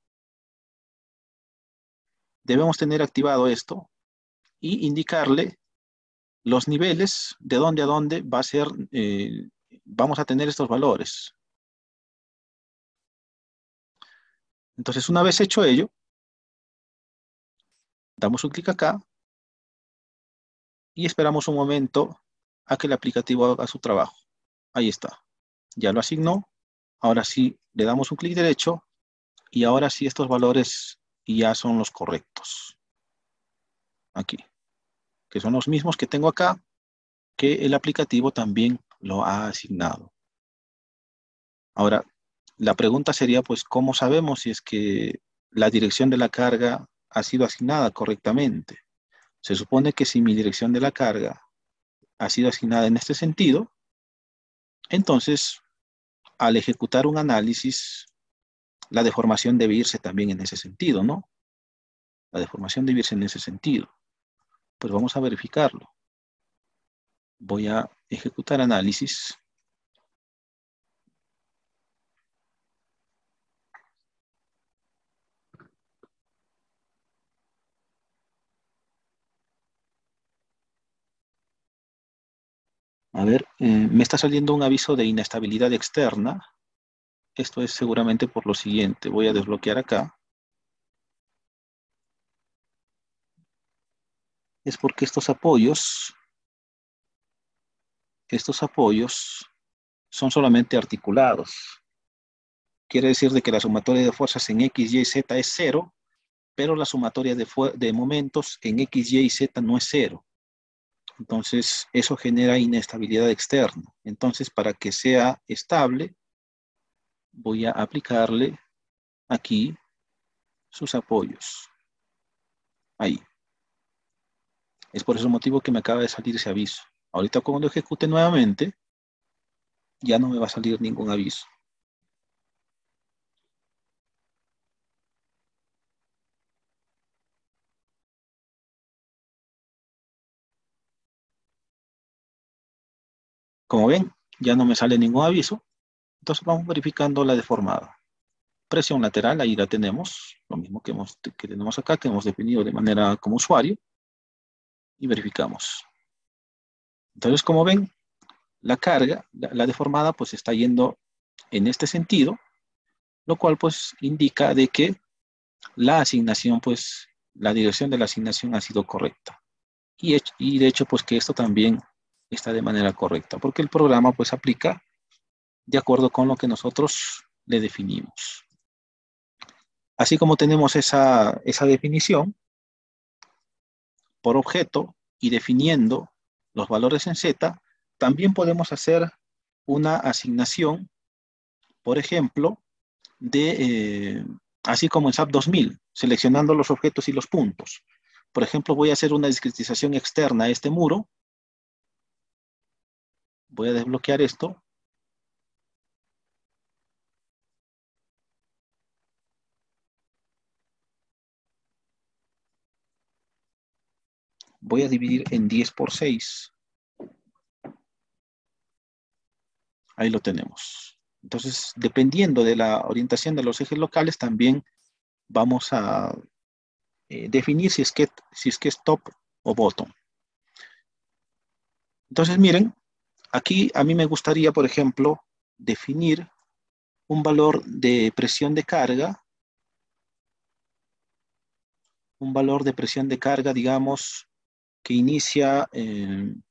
debemos tener activado esto y indicarle los niveles de dónde a dónde va a ser, eh, vamos a tener estos valores. Entonces, una vez hecho ello, damos un clic acá y esperamos un momento a que el aplicativo haga su trabajo. Ahí está. Ya lo asignó. Ahora sí le damos un clic derecho y ahora sí estos valores ya son los correctos. Aquí. Que son los mismos que tengo acá, que el aplicativo también lo ha asignado. Ahora, la pregunta sería, pues, ¿cómo sabemos si es que la dirección de la carga ha sido asignada correctamente? Se supone que si mi dirección de la carga ha sido asignada en este sentido, entonces al ejecutar un análisis, la deformación debe irse también en ese sentido, ¿no? La deformación debe irse en ese sentido. Pues vamos a verificarlo. Voy a ejecutar análisis. A ver, eh, me está saliendo un aviso de inestabilidad externa. Esto es seguramente por lo siguiente. Voy a desbloquear acá. Es porque estos apoyos, estos apoyos son solamente articulados. Quiere decir de que la sumatoria de fuerzas en X, Y, Z es cero, pero la sumatoria de, de momentos en X, Y y Z no es cero. Entonces, eso genera inestabilidad externa. Entonces, para que sea estable, voy a aplicarle aquí sus apoyos. Ahí. Es por ese motivo que me acaba de salir ese aviso. Ahorita cuando ejecute nuevamente, ya no me va a salir ningún aviso. Como ven, ya no me sale ningún aviso. Entonces vamos verificando la deformada. Presión lateral, ahí la tenemos. Lo mismo que, hemos, que tenemos acá, que hemos definido de manera como usuario. Y verificamos. Entonces, como ven, la carga, la, deformada, pues está yendo en este sentido, lo cual pues indica de que la asignación, pues la dirección de la asignación ha sido correcta. Y de hecho, pues que esto también está de manera correcta, porque el programa pues aplica de acuerdo con lo que nosotros le definimos. Así como tenemos esa, esa definición, por objeto y definiendo los valores en Z, también podemos hacer una asignación, por ejemplo, de, eh, así como en SAP 2000, seleccionando los objetos y los puntos. Por ejemplo, voy a hacer una discretización externa a este muro Voy a desbloquear esto. Voy a dividir en 10 por 6. Ahí lo tenemos. Entonces, dependiendo de la orientación de los ejes locales, también vamos a eh, definir si es, que, si es que es top o bottom. Entonces, miren, aquí a mí me gustaría, por ejemplo, definir un valor de presión de carga, un valor de presión de carga, digamos, que inicia en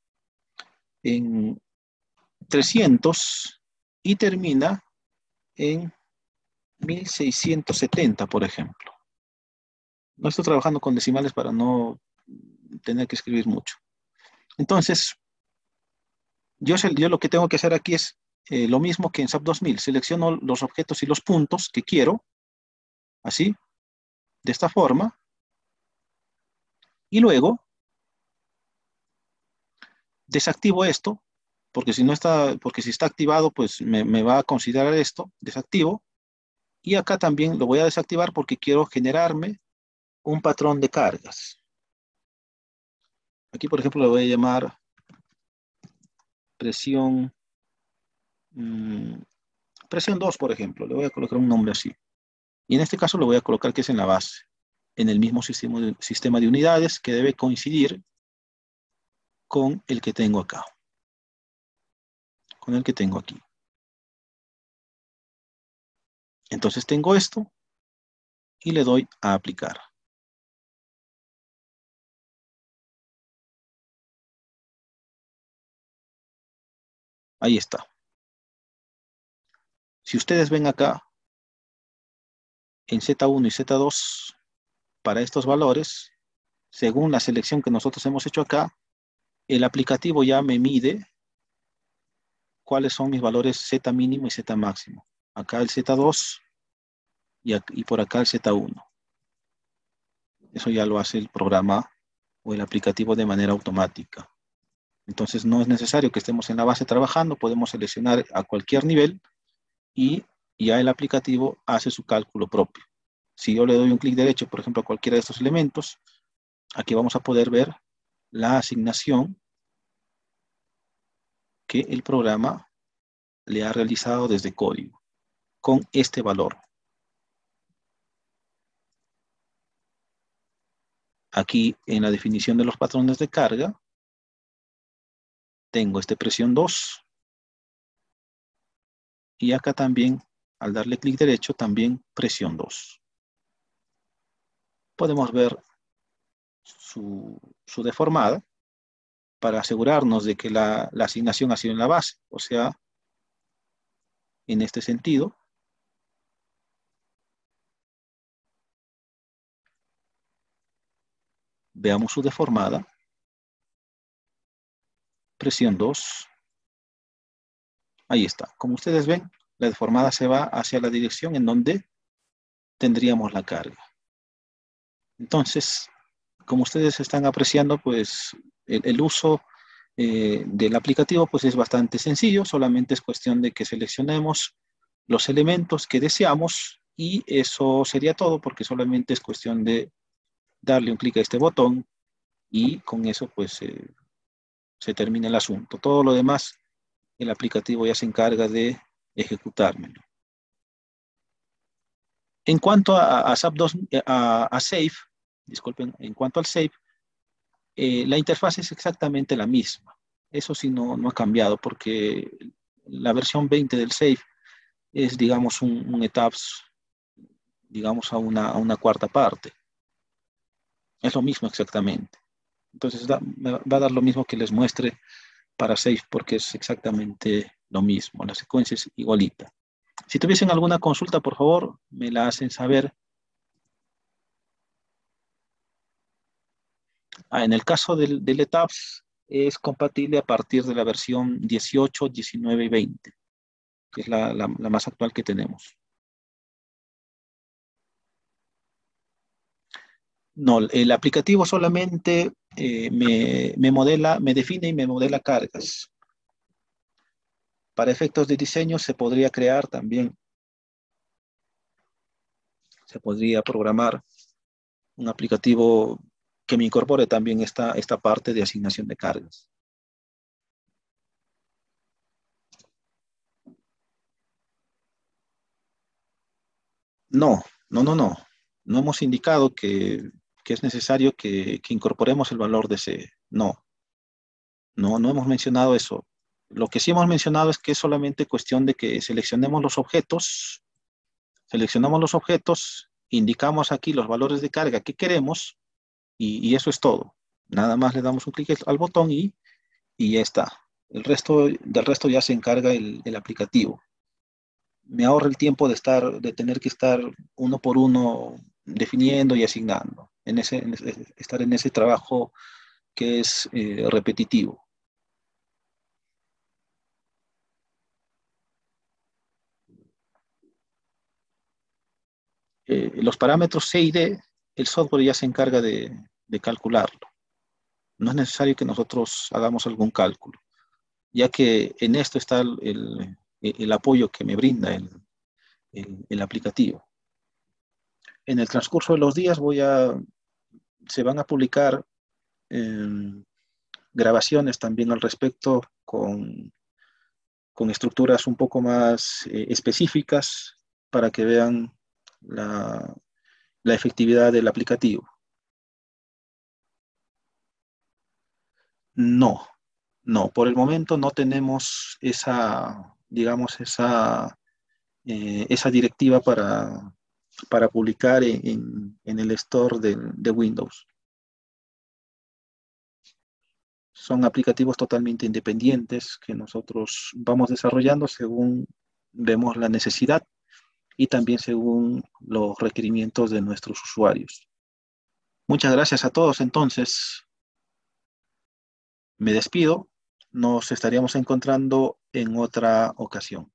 300 y termina en 1670, por ejemplo. No estoy trabajando con decimales para no tener que escribir mucho. Entonces, yo, lo que tengo que hacer aquí es eh, lo mismo que en SAP 2000. Selecciono los objetos y los puntos que quiero, así, de esta forma. Y luego, desactivo esto, porque si no está, porque si está activado, pues me, me va a considerar esto, desactivo. Y acá también lo voy a desactivar porque quiero generarme un patrón de cargas. Aquí, por ejemplo, le voy a llamar presión, mm, presión 2, por ejemplo. Le voy a colocar un nombre así. Y en este caso lo voy a colocar que es en la base, en el mismo sistema sistema de unidades que debe coincidir con el que tengo acá. Con el que tengo aquí. Entonces tengo esto y le doy a aplicar. Ahí está. Si ustedes ven acá, en Z1 y Z2, para estos valores, según la selección que nosotros hemos hecho acá, el aplicativo ya me mide cuáles son mis valores Z mínimo y Z máximo. Acá el Z2 y, y por acá el Z1. Eso ya lo hace el programa o el aplicativo de manera automática. Entonces no es necesario que estemos en la base trabajando, podemos seleccionar a cualquier nivel y ya el aplicativo hace su cálculo propio. Si yo le doy un clic derecho, por ejemplo, a cualquiera de estos elementos, aquí vamos a poder ver la asignación que el programa le ha realizado desde código con este valor. Aquí en la definición de los patrones de carga, tengo este presión 2. Y acá también, al darle clic derecho, también presión 2. Podemos ver su, deformada para asegurarnos de que la, la asignación ha sido en la base. O sea, en este sentido, veamos su deformada presión 2. Ahí está. Como ustedes ven, la deformada se va hacia la dirección en donde tendríamos la carga. Entonces, como ustedes están apreciando, pues el, uso eh, del aplicativo pues es bastante sencillo, solamente es cuestión de que seleccionemos los elementos que deseamos y eso sería todo porque solamente es cuestión de darle un clic a este botón y con eso pues eh, se termina el asunto. Todo lo demás, el aplicativo ya se encarga de ejecutármelo. En cuanto a, SAP 2, a, Safe, disculpen, en cuanto al Safe, eh, la interfaz es exactamente la misma. Eso sí no, no, ha cambiado porque la versión 20 del Safe es, digamos, un, un ETAPS, digamos, a una, a una cuarta parte. Es lo mismo exactamente. Entonces va a dar lo mismo que les muestre para Safe porque es exactamente lo mismo. La secuencia es igualita. Si tuviesen alguna consulta, por favor, me la hacen saber. Ah, en el caso del, del ETAPS, es compatible a partir de la versión 18, 19 y 20, que es la más actual que tenemos. No, el aplicativo solamente eh, me, modela, me define y me modela cargas. Para efectos de diseño se podría crear también, se podría programar un aplicativo que me incorpore también esta, esta parte de asignación de cargas. No, no, no, no. No hemos indicado que, es necesario que, que, incorporemos el valor de ese. No. No, no hemos mencionado eso. Lo que sí hemos mencionado es que es solamente cuestión de que seleccionemos los objetos, seleccionamos los objetos, indicamos aquí los valores de carga que queremos y, eso es todo. Nada más le damos un clic al botón y, y ya está. El resto, del resto ya se encarga el, el aplicativo me ahorra el tiempo de estar, de tener que estar uno por uno definiendo y asignando, en ese, estar en ese trabajo que es eh, repetitivo. Eh, los parámetros C y D, el software ya se encarga de, calcularlo. No es necesario que nosotros hagamos algún cálculo, ya que en esto está el, el apoyo que me brinda el, el, aplicativo. En el transcurso de los días voy a, se van a publicar em, grabaciones también al respecto con, con estructuras un poco más eh, específicas para que vean la, la efectividad del aplicativo. No, no, por el momento no tenemos esa, digamos, esa, eh, esa directiva para, para publicar en, el store de Windows. Son aplicativos totalmente independientes que nosotros vamos desarrollando según vemos la necesidad y también según los requerimientos de nuestros usuarios. Muchas gracias a todos entonces. Me despido nos estaríamos encontrando en otra ocasión.